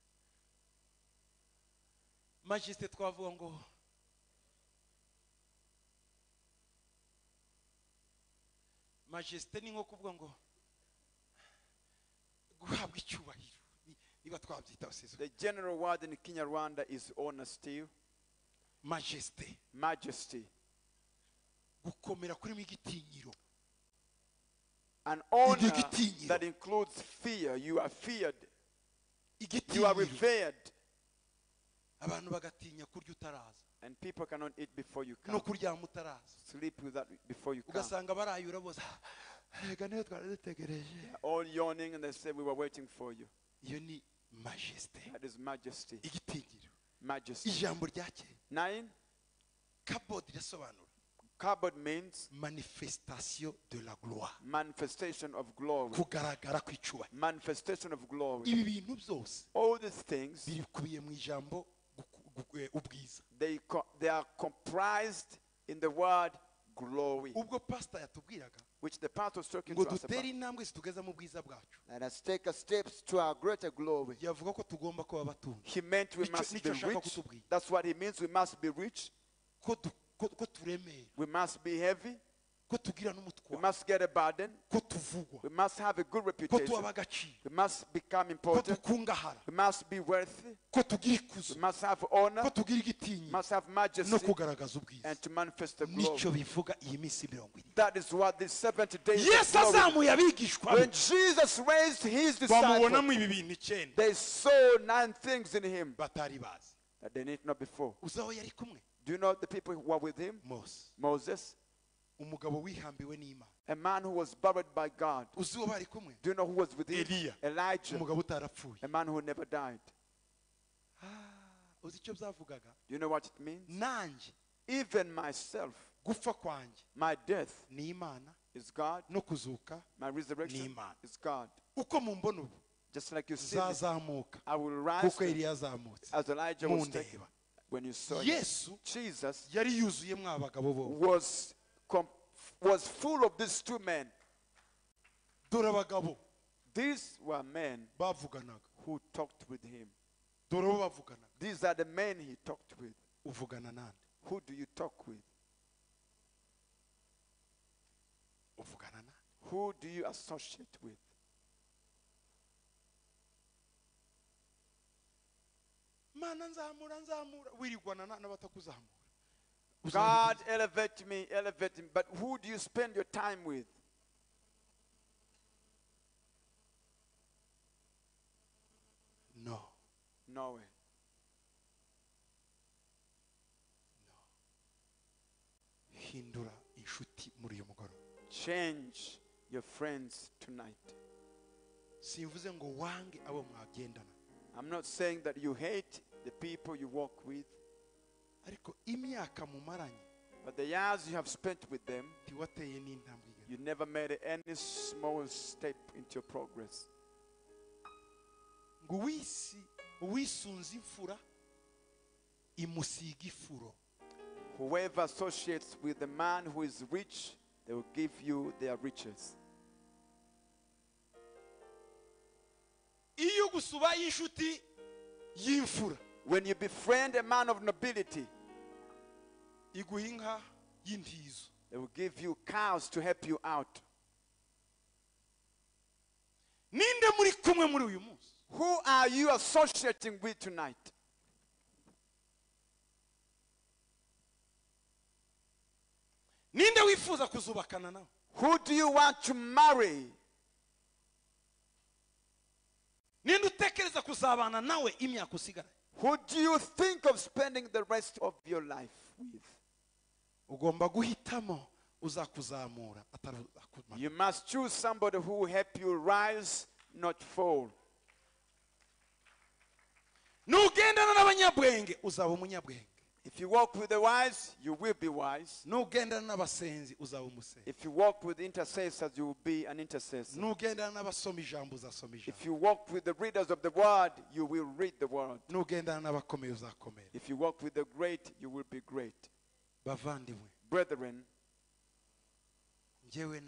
majesite twavuga ngo majesite ni nko kuvuga ngo guhabwa icyubahiro ni- niba twabyita The general word in Kinyarwanda is honor still. majesite Majesty. gukomera kurimo igitinyiro An honor that includes fear. You are feared. You are revered. abantu bagatinya kurya utaraza And people cannot eat before you no come. kuryama utaraza Sleep without before you come. ugasanga barayura bose ah, reka niyo twari dutegereje All yawning and they say we were waiting for you. iyo ni majesite That is majesty. Majesty. ijambo rya kera Nine. kabodi means manifestation de la gloire manifestation of glory. kugaragara kw'icyubahiro Manifestation of glory. ibi bintu byose All these things bikubiye mu ijambo eh, they co- they are comprised in the word glory, ubwo pasita yatubwiraga which the pastor was talking ngo to us dutere about. intambwe zitugeza mu bwiza bwacu Let us take a steps to our greater glory. yavuga ko tugomba kuba batunzi He meant we Nicho- must be nicho ashaka rich. kutubwira. That's what he means. We must be rich. ko du- ko- ko turemera We must be heavy. We must get a burden. We must have a good reputation. We must become important. We must be wealthy. ko tugira ikuzo We must have honor. We must have majesty and to manifest the glory. bivuga iyi minsi mirongo ine That is what this 70 days of glory. azamuye abigishwa be When Jesus raised his disciples, they saw nine things in him that they didn't know before. uzi aho yari kumwe Do you know the people who were with him? mose Moses, umugabo wihambiwe n'imana a man who was buried by God. uzi uwo bari kumwe Do you know who was with him? Eliya. Elijah, umugabo utarapfuye a man who never died. Ah, uzi icyo byavugaga Do you know what it means? nanjye Even myself, gupfa kwanjye my death ni imana is God, no kuzuka my resurrection Ni-Imana. is God. uko mumbona ubu Just like you see, me, zazamuka I will rise kuko yari yazamutse as Elijah was taken. When you saw yesu Jesus yari yuzuyemo abagabo bo was was full of these two men. These were men who talked with him. dore bo bavuganaga These are the men he talked with. Who do you talk with? Who do you associate with? mana nzamura nzamura wirigwana na- n'abatakuzamura God elevate me, elevate me. But who do you spend your time with? no No way. hindura inshuti muri uyu mugoroba Change your friends tonight. simvuze ngo wange abo mwagendana I'm not saying that you hate the people you walk with, ariko imyaka mumaranye but the years you have spent with them, ntiwateye n'intambwe igera you never made any small step into your progress. ngo uwisi uwisunze imfura imusiga ifuro Whoever associates with the man who is rich, they will give you their riches. iyo gusa ubaye inshuti y'imfura When you befriend a man of nobility, iguha inka y'intizo they will give you cows to help you out. ninde muri kumwe muri uyu munsi Who are you associating with tonight? ninde wifuza kuzubakana nawe Who do you want to marry? ninde utekereza kuzabana nawe imyaka usigaranye Who do you think of spending the rest of your life with? ugomba guhitamo uzakuzamura You must choose somebody who will help you rise, not fall. nugendana n'abanyabwenge uzaba umunyabwenge If you walk with the wise, you will be wise. nugendana n'abasenzi uzaba umusenzi If you walk with intercessors, you will be an intercessor. nugendana n'abasoma ijambo uzasoma ijambo If you walk with the readers of the word, you will read the word. nugendana n'abakomeye uzakomera If you walk with the great, you will be great. bavandimwe Brethren, njyewe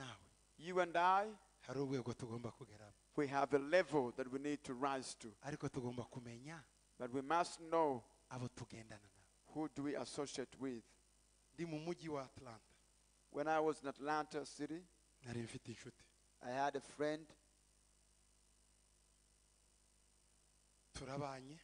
you and I, hari urwego tugomba kugeramo we have a level that we need to rise to. ariko tugomba kumenya But we must know abo tugendana nabo who do we associate with. ndi mu mujyi wa atlanta When I was in Atlanta City, nari mfite inshuti I had a friend. turabanye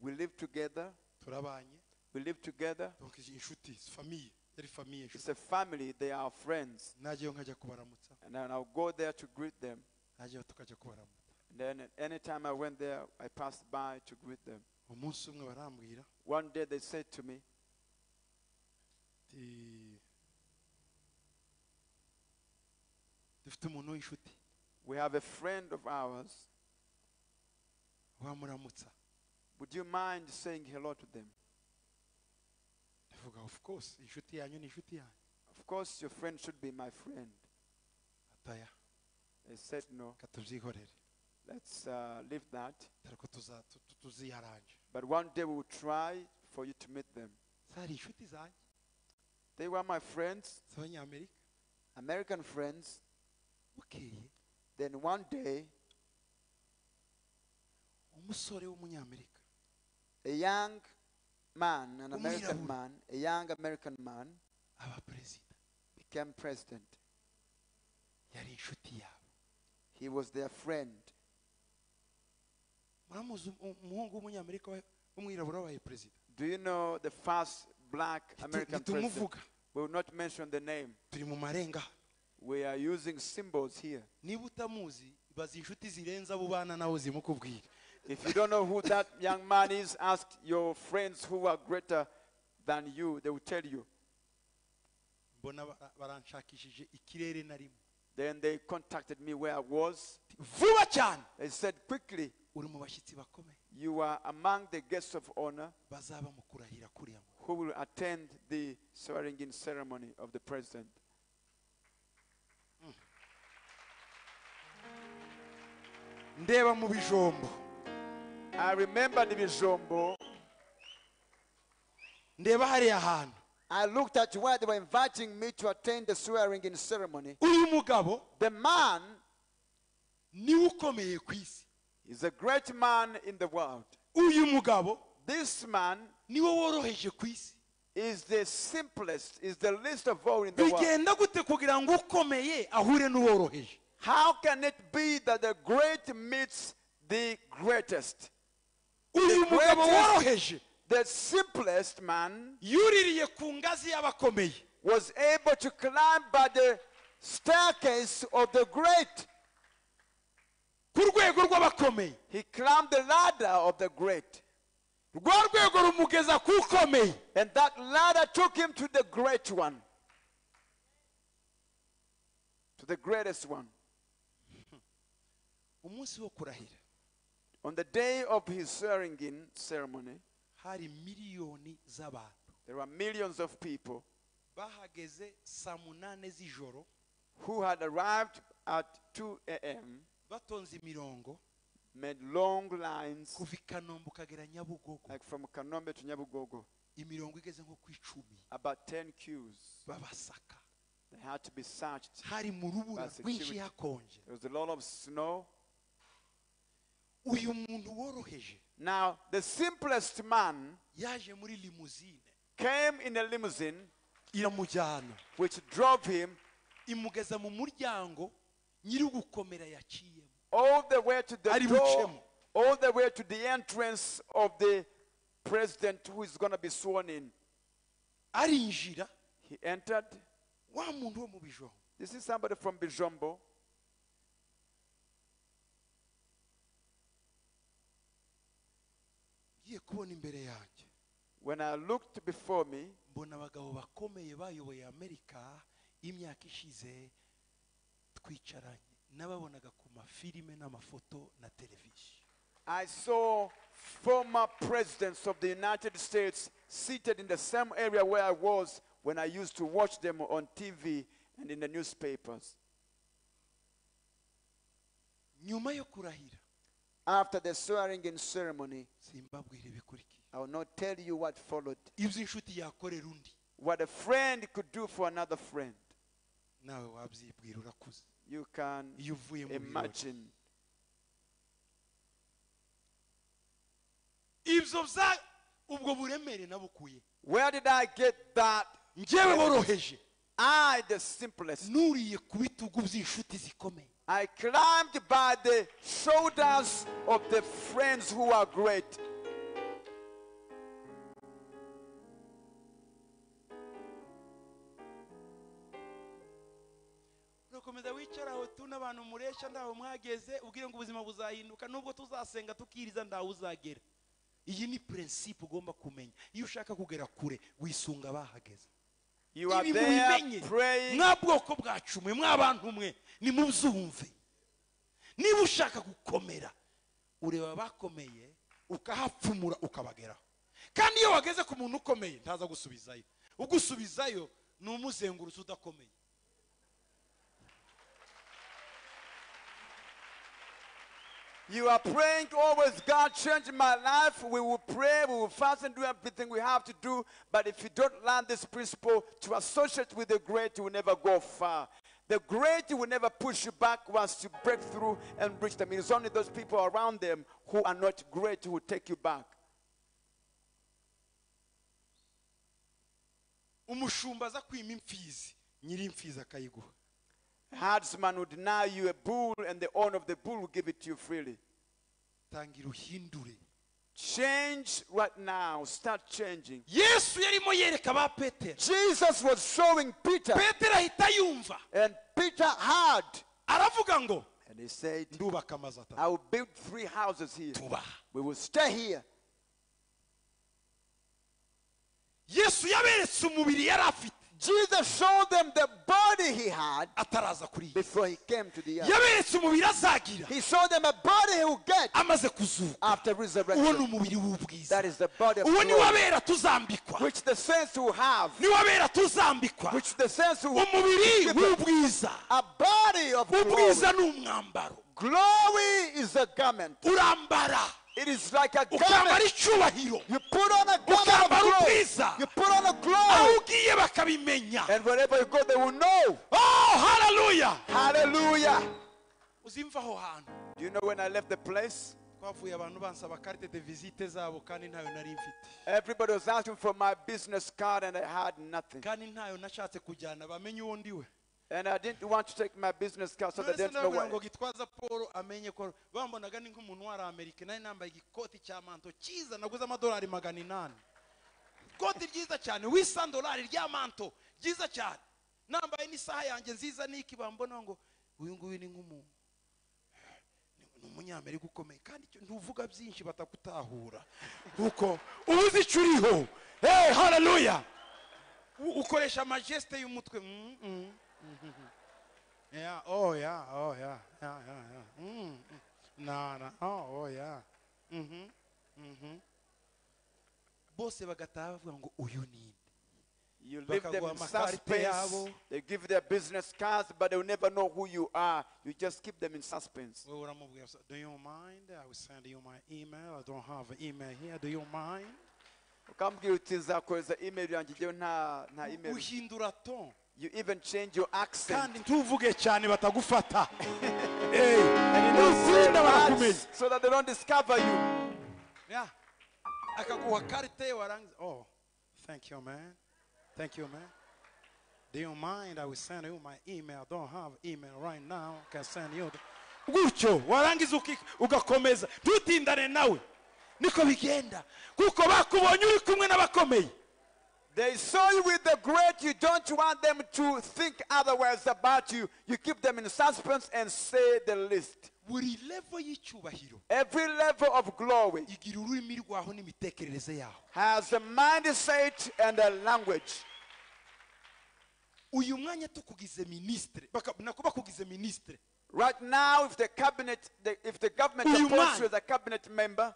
We lived together. turabanye We lived together. donc inshuti famiye yari famiye It's inshuti a family. They are friends. najyayo nkajya kubaramutsa And then I'll go there to greet them. najyayo tukajya kubaramutsa And then anytime I went there, I passed by to greet them. umunsi umwe barambwira One day they said to me, ati dufite umuntu w'inshuti We have a friend of ours. Would you mind saying hello to them? of course inshuti yanyu ni inshuti yanyu Of course, your friend should be my friend. They said, No, let's uh, leave that. But one day we will try for you to meet them. zari inshuti zanjye They were my friends, American friends. Okay. Then one day, a young man, an American man, a young American man became president. He was their friend. Do you know the first black American president? We will not mention the name. We are using symbols here. niba utamuzi baza inshuti zirenze abo ubana nawe zimukubwira If you don't know who that young man is, ask your friends who are greater than you. They will tell you. mbona bara- baranshakishije ikirere narimo Then they contacted me where I was. They said, quickly, uri mu bashyitsi bakomeye You are among the guests of honor bazaba mu kurahira kuriya who will attend the swearing in ceremony of the president. Mm. ndeba mu bijombo I remember the Bijombo. ndeba hariya hantu I looked at where they were inviting me to attend the swearing in ceremony. The man niwe ukomeye ku isi is a great man in the world. uyu mugabo This man niwe woroheje ku isi is the simplest, is the least of all in the world. bigenda gute kugira ngo ukomeye ahure n'uworoheje How can it be that the great meets the greatest? uyu mugabo greatest- woroheje The simplest man yuririye ku ngazi y'abakomeye was able to climb by the staircase of the great. Ku rwego rw'abakomeye He climbed the ladder of the great. rwa rwego rumugeza ku ukomeye And that ladder took him to the great one. To the greatest one. umunsi wo kurahira On the day of his swearing in ceremony, hari miliyoni z'abantu there were millions of people bahageze saa munane z'ijoro who had arrived at 2 a.m., batonze made long lines, kuva i kanombe ukagera nyabugogo. like from Kanombe to Nyabugogo, imirongo igeze nko ku icumi. About 10 queues. babasaka. They had to be searched. hari mu rubura rwinshi hakonje. There was a lot of snow. uyu muntu woroheje. Now, the simplest man yaje muri limuzine came in a limousine iramujyana. which drove him imugeza mu muryango nyiri gukomera yaciyemo all the way to the door, all the way to the entrance of the president who is going to be sworn in. arinjira He entered. wa muntu wo mu bijombo This is somebody from Bijombo. ngiye kubona imbere yanjye When I looked before me, mbona abagabo bakomeye bayoboye amerika imyaka ishize twicaranye n'ababonaga ku mafilime n'amafoto na televiziyo I saw former presidents of the United States seated in the same area where I was when I used to watch them on TV and in the newspapers. nyuma yo kurahira After the swearing in ceremony, I will not tell you what followed. ibyo inshuti yakorera undi What a friend could do for another friend. Nawe wabyibwira urakuze You can iyo uvuye mu birori imagine. ibyo bya ubwo buremere nabukuye Where did I get that? njyewe woroheje I, the simplest. nuriye ku bitugu by'inshuti zikomeye I climbed by the shoulders of the friends who are great. N'abantu muresha ndaho mwageze ubwire ngo ubuzima buzahinduka nubwo tuzasenga tukiriza ndaho uzagera iyi ni prinsipe ugomba kumenya. Iyo ushaka kugera kure wisunga bahageze You are ibi mubimenye. mwa bwoko bwacu mwe mwa bantu mwe nimubyumve. Niba ushaka gukomera ureba bakomeye ukahapfumura ukabageraho. Kandi iyo wageze ku muntu ukomeye ntaza gusubizayo. Ugusubizayo ni umuzengurutse udakomeye You are praying always, God, change my life. We will pray, we will fast and do everything we have to do. But if you don't learn this principle to associate with the great, you will never go far. The great will never push you back once you break through and reach them. It is only those people around them who are not great who will take you back. umushumba aza kwima imfizi nyiri imfizi akayiguha Herdsman will deny you a bull, and the owner of the bull will give it to you freely. tangira Change right now. Start changing. yesu yarimo yereka ba petero Jesus was showing Peter, petero ahita yumva and Peter heard, aravuga ngo and he said, ndubaka amazu atatu I will build three houses here. tubaha We will stay here. yesu yaberetse umubiri yari afite Jesus showed them the body he had ataraza kuri iyi before he came to the earth. yaberetse umubiri azagira. He showed them a body he would get amaze kuzuka. after uwo ni resurrection. umubiri w'ubwiza. That is the body of uwo ni glory, wabera tuzambikwa. Which the saints will have, ni wabera tuzambikwa. Which the saints will umubiri w'ubwiza. A body of glory. ubwiza ni umwambaro. Glory is a garment. urambara It is like a ukambara garment. icyubahiro You put on a garment Ukambara of glory. ubwiza. You put on a aho glory. ugiye bakabimenya And wherever you go, they will know. oh haleluya Hallelujah. uzimva aho hantu Do you know when I left the place? twavuye abantu bansaba carte de visite zabo kandi ntayo nari mfite Everybody was asking for my business card and I had nothing. And I didn't want to take my business card so they didn't know ndababwira ngo gitwaza paul amenye ko bambonaga ni nk'umuntu wari amerika nari nambaye igikoti cya manto cyiza naguze amadolari magana inani. Ikoti ryiza cyane w'isandolari rya manto ryiza cyane. Nambaye n'isaha yanjye nziza n'iki bambona ngo uyu nguyu ni nk'umuntu ni umunyamerika ukomeye. Kandi ntuvuga byinshi batakutahura. Kuko uba uzi icyo uriho. Hey haleluya U- ukoresha amajesite y'umutwe. Yeah oh yeah oh yeah yeah yeah yeah. Mm, mm. na na oh oh yeah. Mhm mhm bose bagataha bavuga ngo uyu You leave them in suspense. They give their business cards, but they'll never know who you are. You just keep them in suspense. wowe uramubwira usa, do you mind? I will send you my email. I don't have an email here. Do you mind? Ukambwira uti nzakohereza email yanjye. Njyewe nta nta email. Uhindura ton you even change your accent. Kandi ntuvuge cyane batagufata. Hey, and you say barakumenya so that they don't discover you. Yeah. akaguha karite warangiza oh thank you man. Thank you man. Do you mind i will send you my email? I don't have email right now. I can send you gutyo warangiza ugakomeza. Ntutindane nawe. Niko bigenda. Kuko bakubonye uri kumwe n'abakomeye they saw you with the great you don't want them to think otherwise about you. You keep them in suspense and say the least. Buri levo y'icyubahiro every level of glory igira ururimi rwaho n'imitekerereze yaho. has a mindset and a language. Uyu mwanya tukugize minisitire baka- nako bakugize minisitire right now if the cabinet the, if the government appoints you as a cabinet member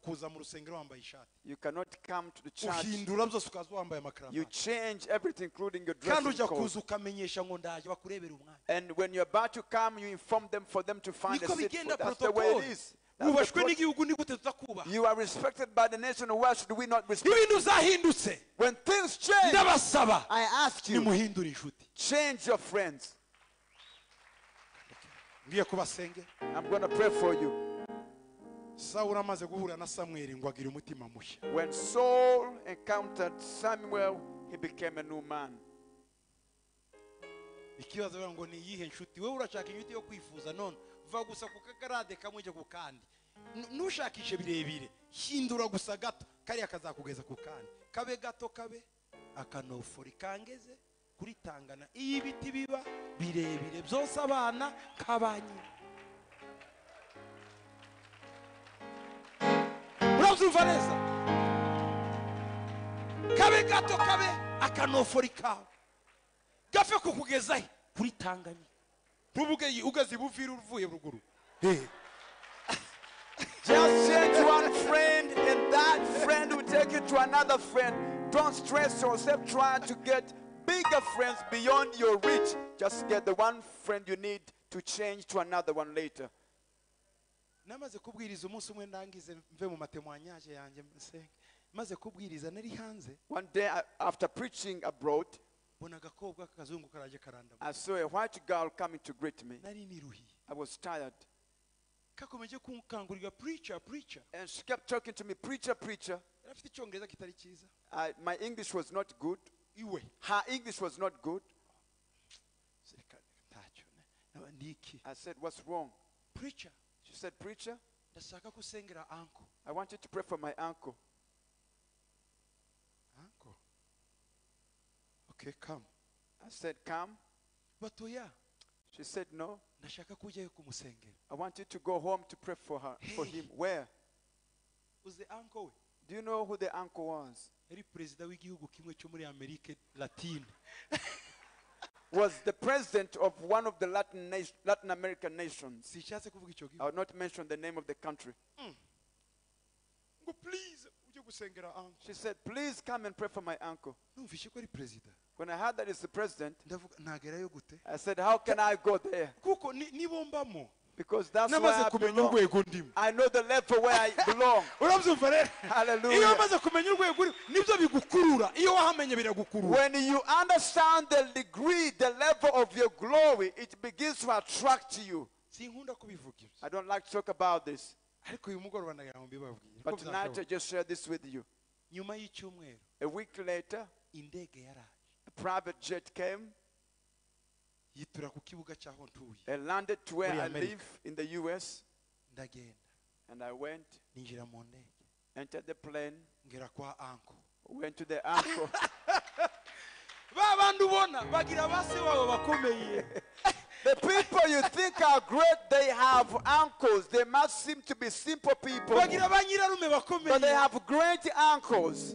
kuza mu rusengero wambaye ishati you cannot come to the church uhindura byose ukaza wambaye you change everything including your kandi ujya kuza ukamenyesha ngo ndaje bakurebera umwanya And when you're about to come, you inform them for them to find a seat. that's the way it is. That's the wubashwe n'igihugu ni gute you are respected by the nation. Why should we not respect? ibintu zahindutse When things change, ndabasaba I ask you, nimuhindure inshuti change your friends. ngiye kubasenge I'm going to pray for you. Sawuli amaze guhura na samweli ngo agire umutima mushya. When Saul encountered Samuel, he became a new man. ikibazo ngo ni iyihe nshuti? Wowe urashaka inshuti yo kwifuza? None. Va gusa ku kagarade kamwe ujya ku kandi. N- ntushakishe birebire. Hindura gusa gato. Kariya kazakugeza ku kandi. Kabe gato kabe akanofori kangeze kuri tangana iyo ibiti biba birebire byose abana kabanyina neza kabe gato kabe kuri uvuye ruguru Eh. Just change one friend, and that friend will take you to another friend. Don't stress yourself trying to get bigger friends beyond your reach. Just get the one friend you need to change to another one later. Namaze kubwiriza umunsi umwe ndangize mve mu matemwanyaje yanjye nsenge maze kubwiriza nari hanze One day, after preaching abroad, mbona agakobwa k'akazungu karaje karandama I saw a white girl coming to greet me. nari niruhiye I was tired. kakomeje kunkangurira preacher preacher And she kept talking to me, Preacher, preacher. afite icyongereza kitari cyiza my English was not good. iwe Her English was not good. reka ntacyo naba ndiki I said, What's wrong? preacher She said, Preacher, ndashaka ko usengera anko I want you to pray for my uncle. anko okay come I said, Come. batoya oh, She said, No. ndashaka ko ujyayo kumusengera I want you to go home to pray for her, for him. Where? uzi we Do you know who the uncle was? yari perezida w'igihugu kimwe cyo muri amerika latine was the president of one of the Latin, nation, Latin American nations. sishatse kuvuga icyo I will not mention the name of the country. Mm. ngo please ujye gusengera anko She said, Please come and pray for my uncle. numvishe ko ari perezida When I heard that it's the president, ndavuga nagerayo gute I said, How can I go there? Kuko ni- nibo mbamo Because that's where I belong. I know the level where I belong. Hallelujah. iyo wamaze kumenya urwego uri nibyo bigukurura iyo wahamenye biragukurura When you understand the degree, the level of your glory, it begins to attract you. sinkunda kubivuga ibyo I don't like to talk about this, ariko uyu mugoroba ndagira ngo mbibabwire ko but tonight I just share this with you. A week later, a private jet came yitura ku kibuga cy'aho ntuye. And landed to where Muri I America. live in the US, ndagenda. And I went, ninjira mu ndege. entered the plane, ngera kwa anko went to the uncle. ba bandi ubona bagira ba se wabo bakomeye. The people you think are great, they have uncles. They must seem to be simple people, bagira ba nyirarume but they bakomeye have great uncles.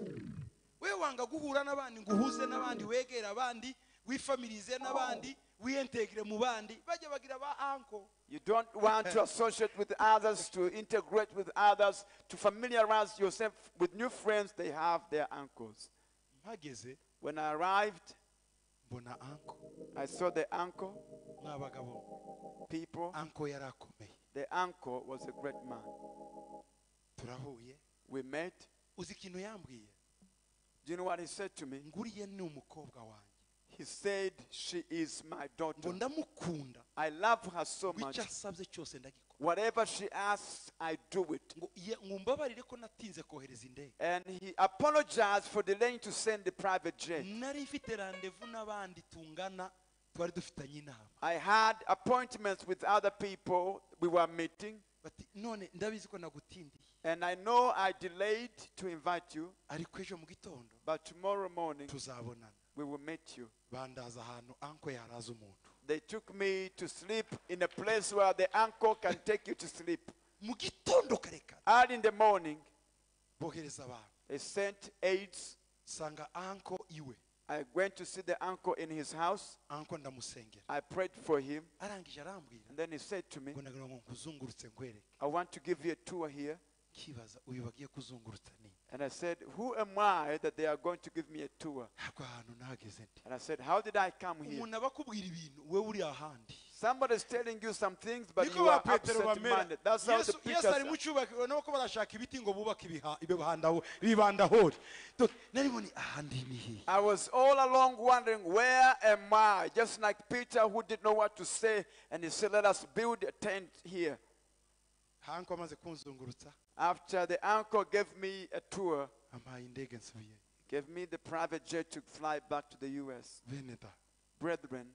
we wanga guhura n'abandi ngo uhuze n'abandi wegere abandi wifamilize n'abandi wiyentegire mu bandi bajya bagira ba anko You don't want to associate with others, to integrate with others, to familiarize yourself with new friends. They have their uncles. mpageze When I arrived, mbona anko I saw the uncle, n'abagabo people. anko yari akomeye The uncle was a great man. turahuye We met. uzi ikintu yambwiye Do you know what he said to me? nguriye ni umukobwa wanjye He said, She is my ngo daughter. ndamukunda I love her so much. icyo asabye cyose ndagikora Whatever she asks, I do it. ngo mbabarire ko natinze kohereza indege And he apologized for delaying to send the private jet. nari mfite randevu n'abandi tungana twari dufitanye inama I had appointments with other people. We were meeting. bati none ndabizi ko nagutindiye And I know I delayed to invite you, ariko ejo mu gitondo but tomorrow morning tuzabonana we will meet you. bandaza ahantu anko yaraza umuntu They took me to sleep in a place where the uncle can take you to sleep. mu gitondo kare kare Early in the morning, they sent anko I went to see the uncle in his house. I prayed for him. And then he said to me, ngo nagira ngo nkuzungurutse nkwereke I want to give you a tour here. Kibaza uyu bagiye kuzungurutsa ni And I said, Who am I that they are going to give me a tour? ntabwo ahantu nahageze ndi And I said, How did I come here? umuntu aba akubwira ibintu wowe uri ahandi Somebody's telling you some things, but you are petero absent-minded. That's how the yesu ari mu are. cyubakiro nabo ko barashaka ibiti ngo bubake ibibandaho- narimo ahandi ni hehe I was all along wondering, Where am I? Just like Peter, who didn't know what to say, and he said, Let us build a tent here. hanko amaze kunzungurutsa After the uncle gave me a tour, ampaye indege nsubiye gave me the private jet to fly back to the US. Brethren,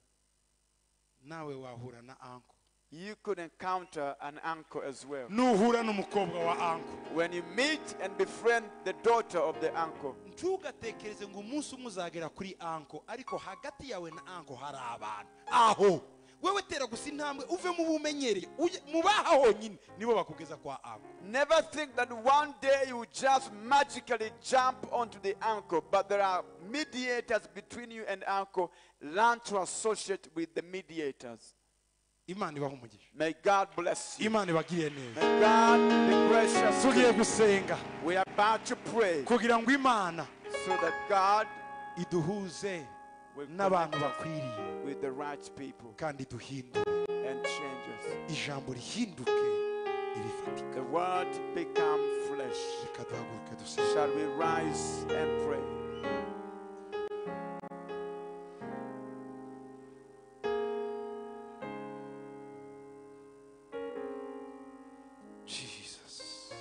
nawe wahura na anko. you could encounter an uncle as well. nuhura wa anko. When you meet and befriend the daughter of the uncle, ntugatekereze ngo umunsi umwe uzagera kuri anko ariko hagati yawe na anko hari abantu. Aho wewe tera gusa intambwe uve mu bumenyereye mu baha honyine nibo bakugeza kwa anko never think that one day you just magically jump onto the uncle, but there are mediators between you and uncle. Learn to associate with the mediators. imana ibaha umugisha May God bless you. imana ibagiriye neza May God be gracious. to tugiye gusenga We are about to pray kugira ngo imana so that God iduhuze n'abantu connect us bakwiriye with the right people kandi duhindure and change us. ijambo rihinduke irifatika The word become flesh. reka duhaguruke dusenge Shall we rise and pray? jesus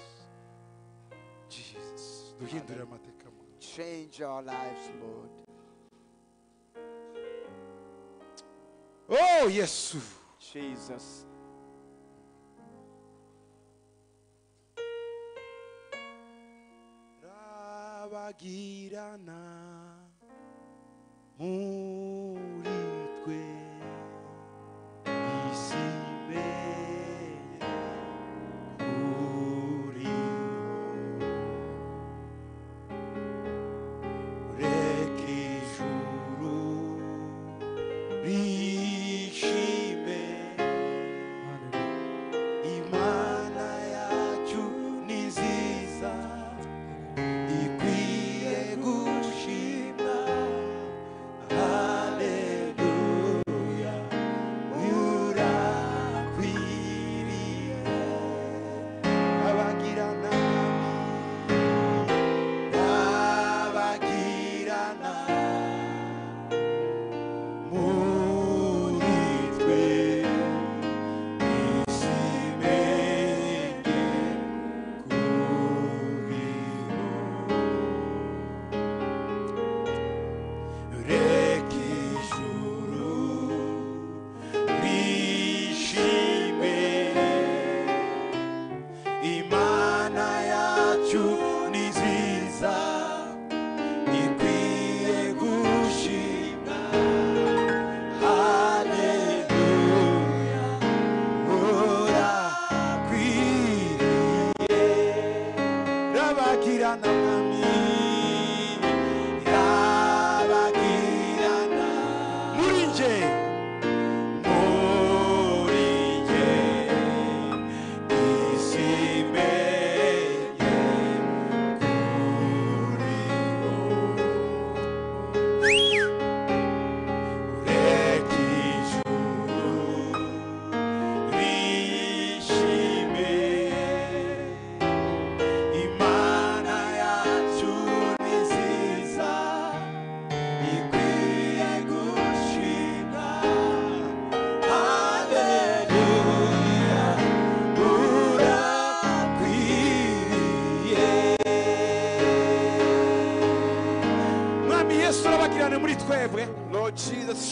jesus duhindure amateka mu Change our lives, Lord. Oh yesu Jesus. rabagirana muri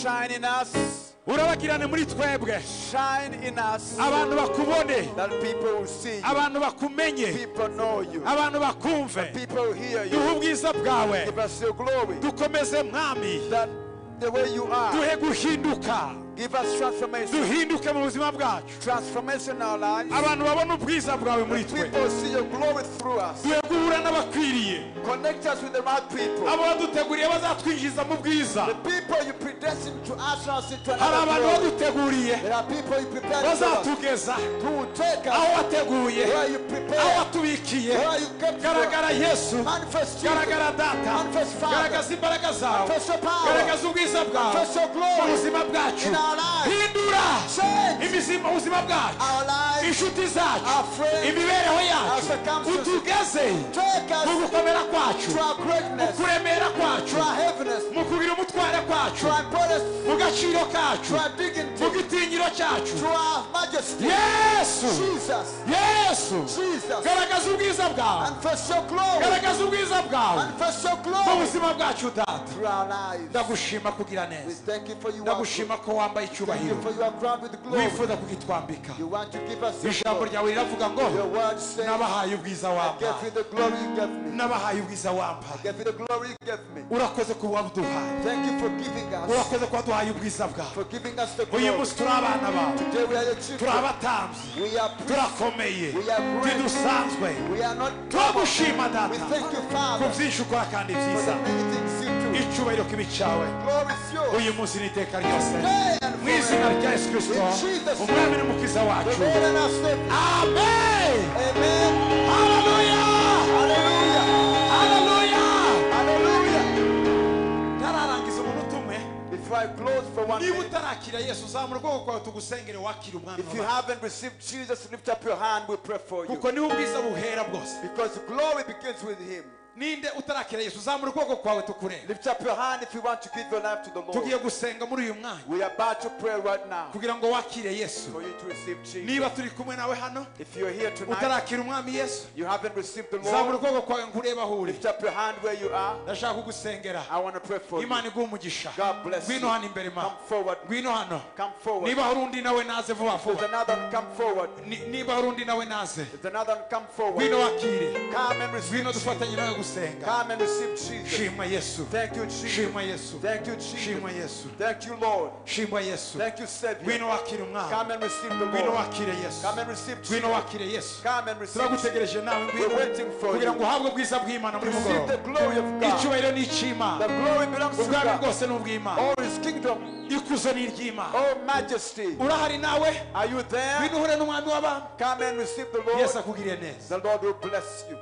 shine in us. Urabagirane muri twebwe. Abantu bakubone. Abantu bakumenye. Abantu bakumve. Duhe ubwiza bwawe. Dukomeze mwami. Duhe guhinduka. Give us transformation. duhinduke mu buzima bwacu. Abantu babona ubwiza bwawe muri twe. duhe guhura n'abakwiriye. Abo baduteguriye bazatwinjiza mu bwiza. hari abantu baguteguriye bazatugeza. Aho wateguye. Aho watubikiye. Garagara yesu. Garagara data. Garagaza imbaraga zawe. Garagaza ubwiza bwawe. Mu buzima bwacu. Hindura. Ubuzima bwacu. Inshuti zacu. Imibereho yacu. utugeze mu gukomera kwacu. mu kuremera kwacu. Mu kugira umutima umutware kwacu to our importance, mu gaciro kacu mu gitinyiro cyacu to our majesty. yesu Jesus, yesu Jesus. garagaza ubwiza bwawe Manifest your glory. garagaza ubwiza bwawe mu buzima bwacu data through our lives. ndagushima kugira We neza thank you for you are good. ndagushima ko wambaye icyubahiro you for you are crowned with glory. wifuza kugitwambika You want to give us your ijambo ryawe riravuga ngo Your word says, nabahaye ubwiza I gave the glory you gave me. nabahaye ubwiza wampaye I gave you the glory you gave me. urakoze kuba waduhaye Thank for giving us, urakoze kuba waduhaye ubwiza bwawe for giving us the uyu glory. munsi turi abana bawe Today we are your turi abatambyi. We turakomeye. We ntidusanzwe We turagushima We data. Thank you, ku Father, byinshi ukora kandi for byiza the many things you do. icyubahiro kibi cyawe. Glory is yours. uyu munsi n'iteka ryose. Today and mu izina rya yesu kirisito In Jesus' name. umwami n'umukiza wacu. Lord and our Savior. amen. Amen. haleluya Hallelujah. haleluya Close for one niba minute, utarakira yesu zamura ukuboko kwawe tugusengere wakire umwami if you haven't received Jesus, lift up your hand. We pray for you. kuko niwe ubwiza buhera bwose Because glory begins with Him. Ninde utarakira yesu zamura ukuboko kwawe tukurebe Lift up your hand if you want to give your life to the tugiye Lord. gusenga muri uyu mwanya We are about to pray right now kugira ngo wakire yesu for you to receive Jesus. niba turi kumwe nawe hano If you're here tonight, utarakira umwami yesu you haven't received the zamura Lord, ukuboko kwawe ngo urebe aho uri lift up your hand where you are. ndashaka kugusengera I want to pray for you. imana umugisha God bless ngwino you. hano imbere ma Come forward. ngwino hano Come forward. niba hari undi nawe naze vuba There's vuba another one. Come forward. Niba hari undi nawe naze There's another one. Come forward. ngwino wakire Come and receive ngwino dufatanye nawe gusenga Come and receive Jesus. shimwa yesu Thank you, Jesus. shimwa yesu Thank you, Jesus. shimwa yesu Thank you, Lord. shimwa yesu Thank you, Savior. ngwino wakire umwana Come and receive the Lord. wakire yesu Come and receive Jesus. ngwino wakire yesu Come and receive turagutegereje nawe ngwino We're waiting for kugira you. ngo uhabwe ubwiza bw'imana muri Receive the glory of God. icyubahiro ni The glory belongs to ubwami God. bwose ni ubw'imana All His kingdom, ikuzo ni iry'imana all majesty. urahari nawe Are you there? ngwino uhure n'umwami w'abami Come and receive the Lord. yesu akugiriye neza The Lord will bless you.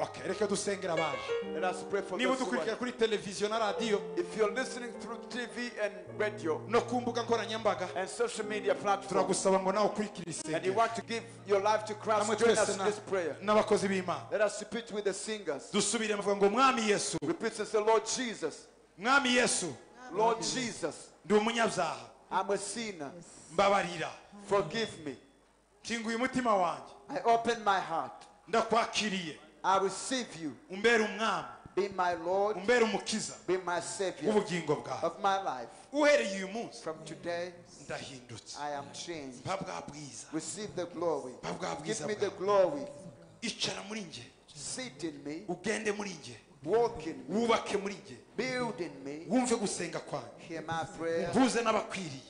Okay reka dusengera abaje Let us pray for niba those who udukurikira kuri televiziyo na radiyo If you're listening through TV and radio no ku mbuga nkoranyambaga and social media platforms, turagusaba ngo nawe ukurikire and you want to give your life to Christ, hamwe join twese us in na- this prayer. n'abakozi b'imana Let us repeat with the singers. dusubire mvuga ngo mwami yesu Repeat and say, Lord Jesus, mwami yesu Lord Jesus, ndi umunyabyaha I'm a sinner. mbabarira. Forgive me. kinguye umutima wanjye I open my heart. ndakwakiriye I receive you. umbere umwami Be my Lord. umbere umukiza Be my Savior bwawe of my life. uhereye uyu munsi From today, ndahindutse I am changed. mpa bwa bwiza Receive the glory. mpa bwa Give me the glory. icara muri njye Sit in me. ugende muri njye in me. Wubake muri njye me. wumve gusenga kwanjye my prayer. mpuze n'abakwiriye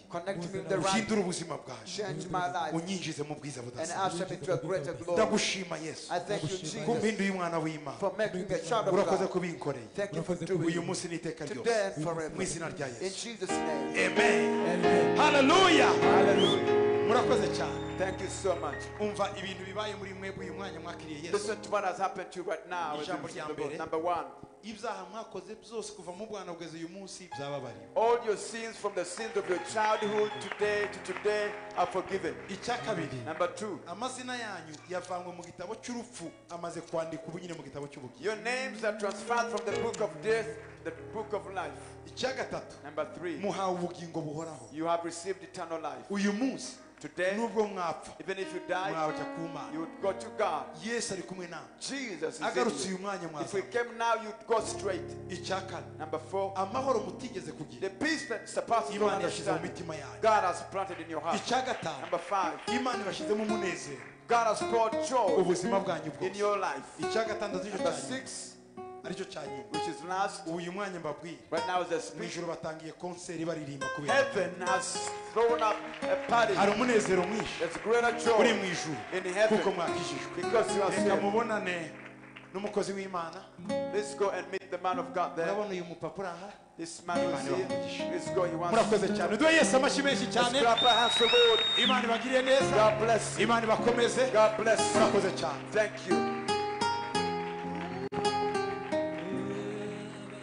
me with the right. uhindure ubuzima bwanjye my life. unyinjize mu bwiza And budasanzwe usher to a greater glory. ndagushima yesu I thank you, Jesus, kumpinduye umwana w'imana for making me a child of urakoze God. kubinkoreye Thank you for doing uyu it munsi n'iteka ryose today and forever. mu izina rya In yesu Jesus' name. amen haleluya Hallelujah. Murakoze cyane Thank you so much. umva ibintu bibaye muri mwebwe uyu mwanya mwakiriye yesu Listen to what has happened to you right now. as you Ijambo rya the mbere. Number one, ibyaha mwakoze byose kuva mu bwana kugeza uyu munsi byababariwe all your sins from the sins of your childhood today to today are forgiven. icya kabiri Number two, amazina yanyu yavanywe mu gitabo cy'urupfu amaze kwandikwa ubu nyine mu gitabo cy'ubugingo your names are transferred from the book of death, the book of life. icya gatatu Number three, muhawe ubugingo buhoraho you have received eternal life. uyu munsi Today, nubwo mwapfa even if you die, you would go to God. yesu ari kumwe nawe Jesus is agarutse uyu mwanya. If we came now, you'd go straight. icya kane Number four, amahoro mutigeze kugira the peace that surpasses all imana yashyize mu understanding. God has planted in your heart. icya gatanu Number five, imana ibashyizemo umunezero God has poured joy in your life. icya gatandatu nicyo Number six, aricyo cya nyuma. which is last, ubu uyu mwanya mbabwira now is a mu ijoro batangiye konseri baririmba kubera Heaven has thrown up a party. hari umunezero mwinshi. Greater uri mu joy ijuru in heaven. kuko mwakijijwe. Because you are reka saved. mubonane n'umukozi w'imana. Let's go and meet the man of God there. urabona uyu mupapa uri aha? This man who is here. Let's go. He wants murakoze cyane. duhe yesu amashyi menshi Let's cyane. clap our hands to God. imana ibagiriye neza. Bless imana ibakomeze. God bless Thank you. murakoze cyane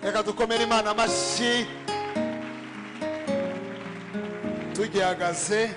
reka dukomere imana amashyi tugihagaze.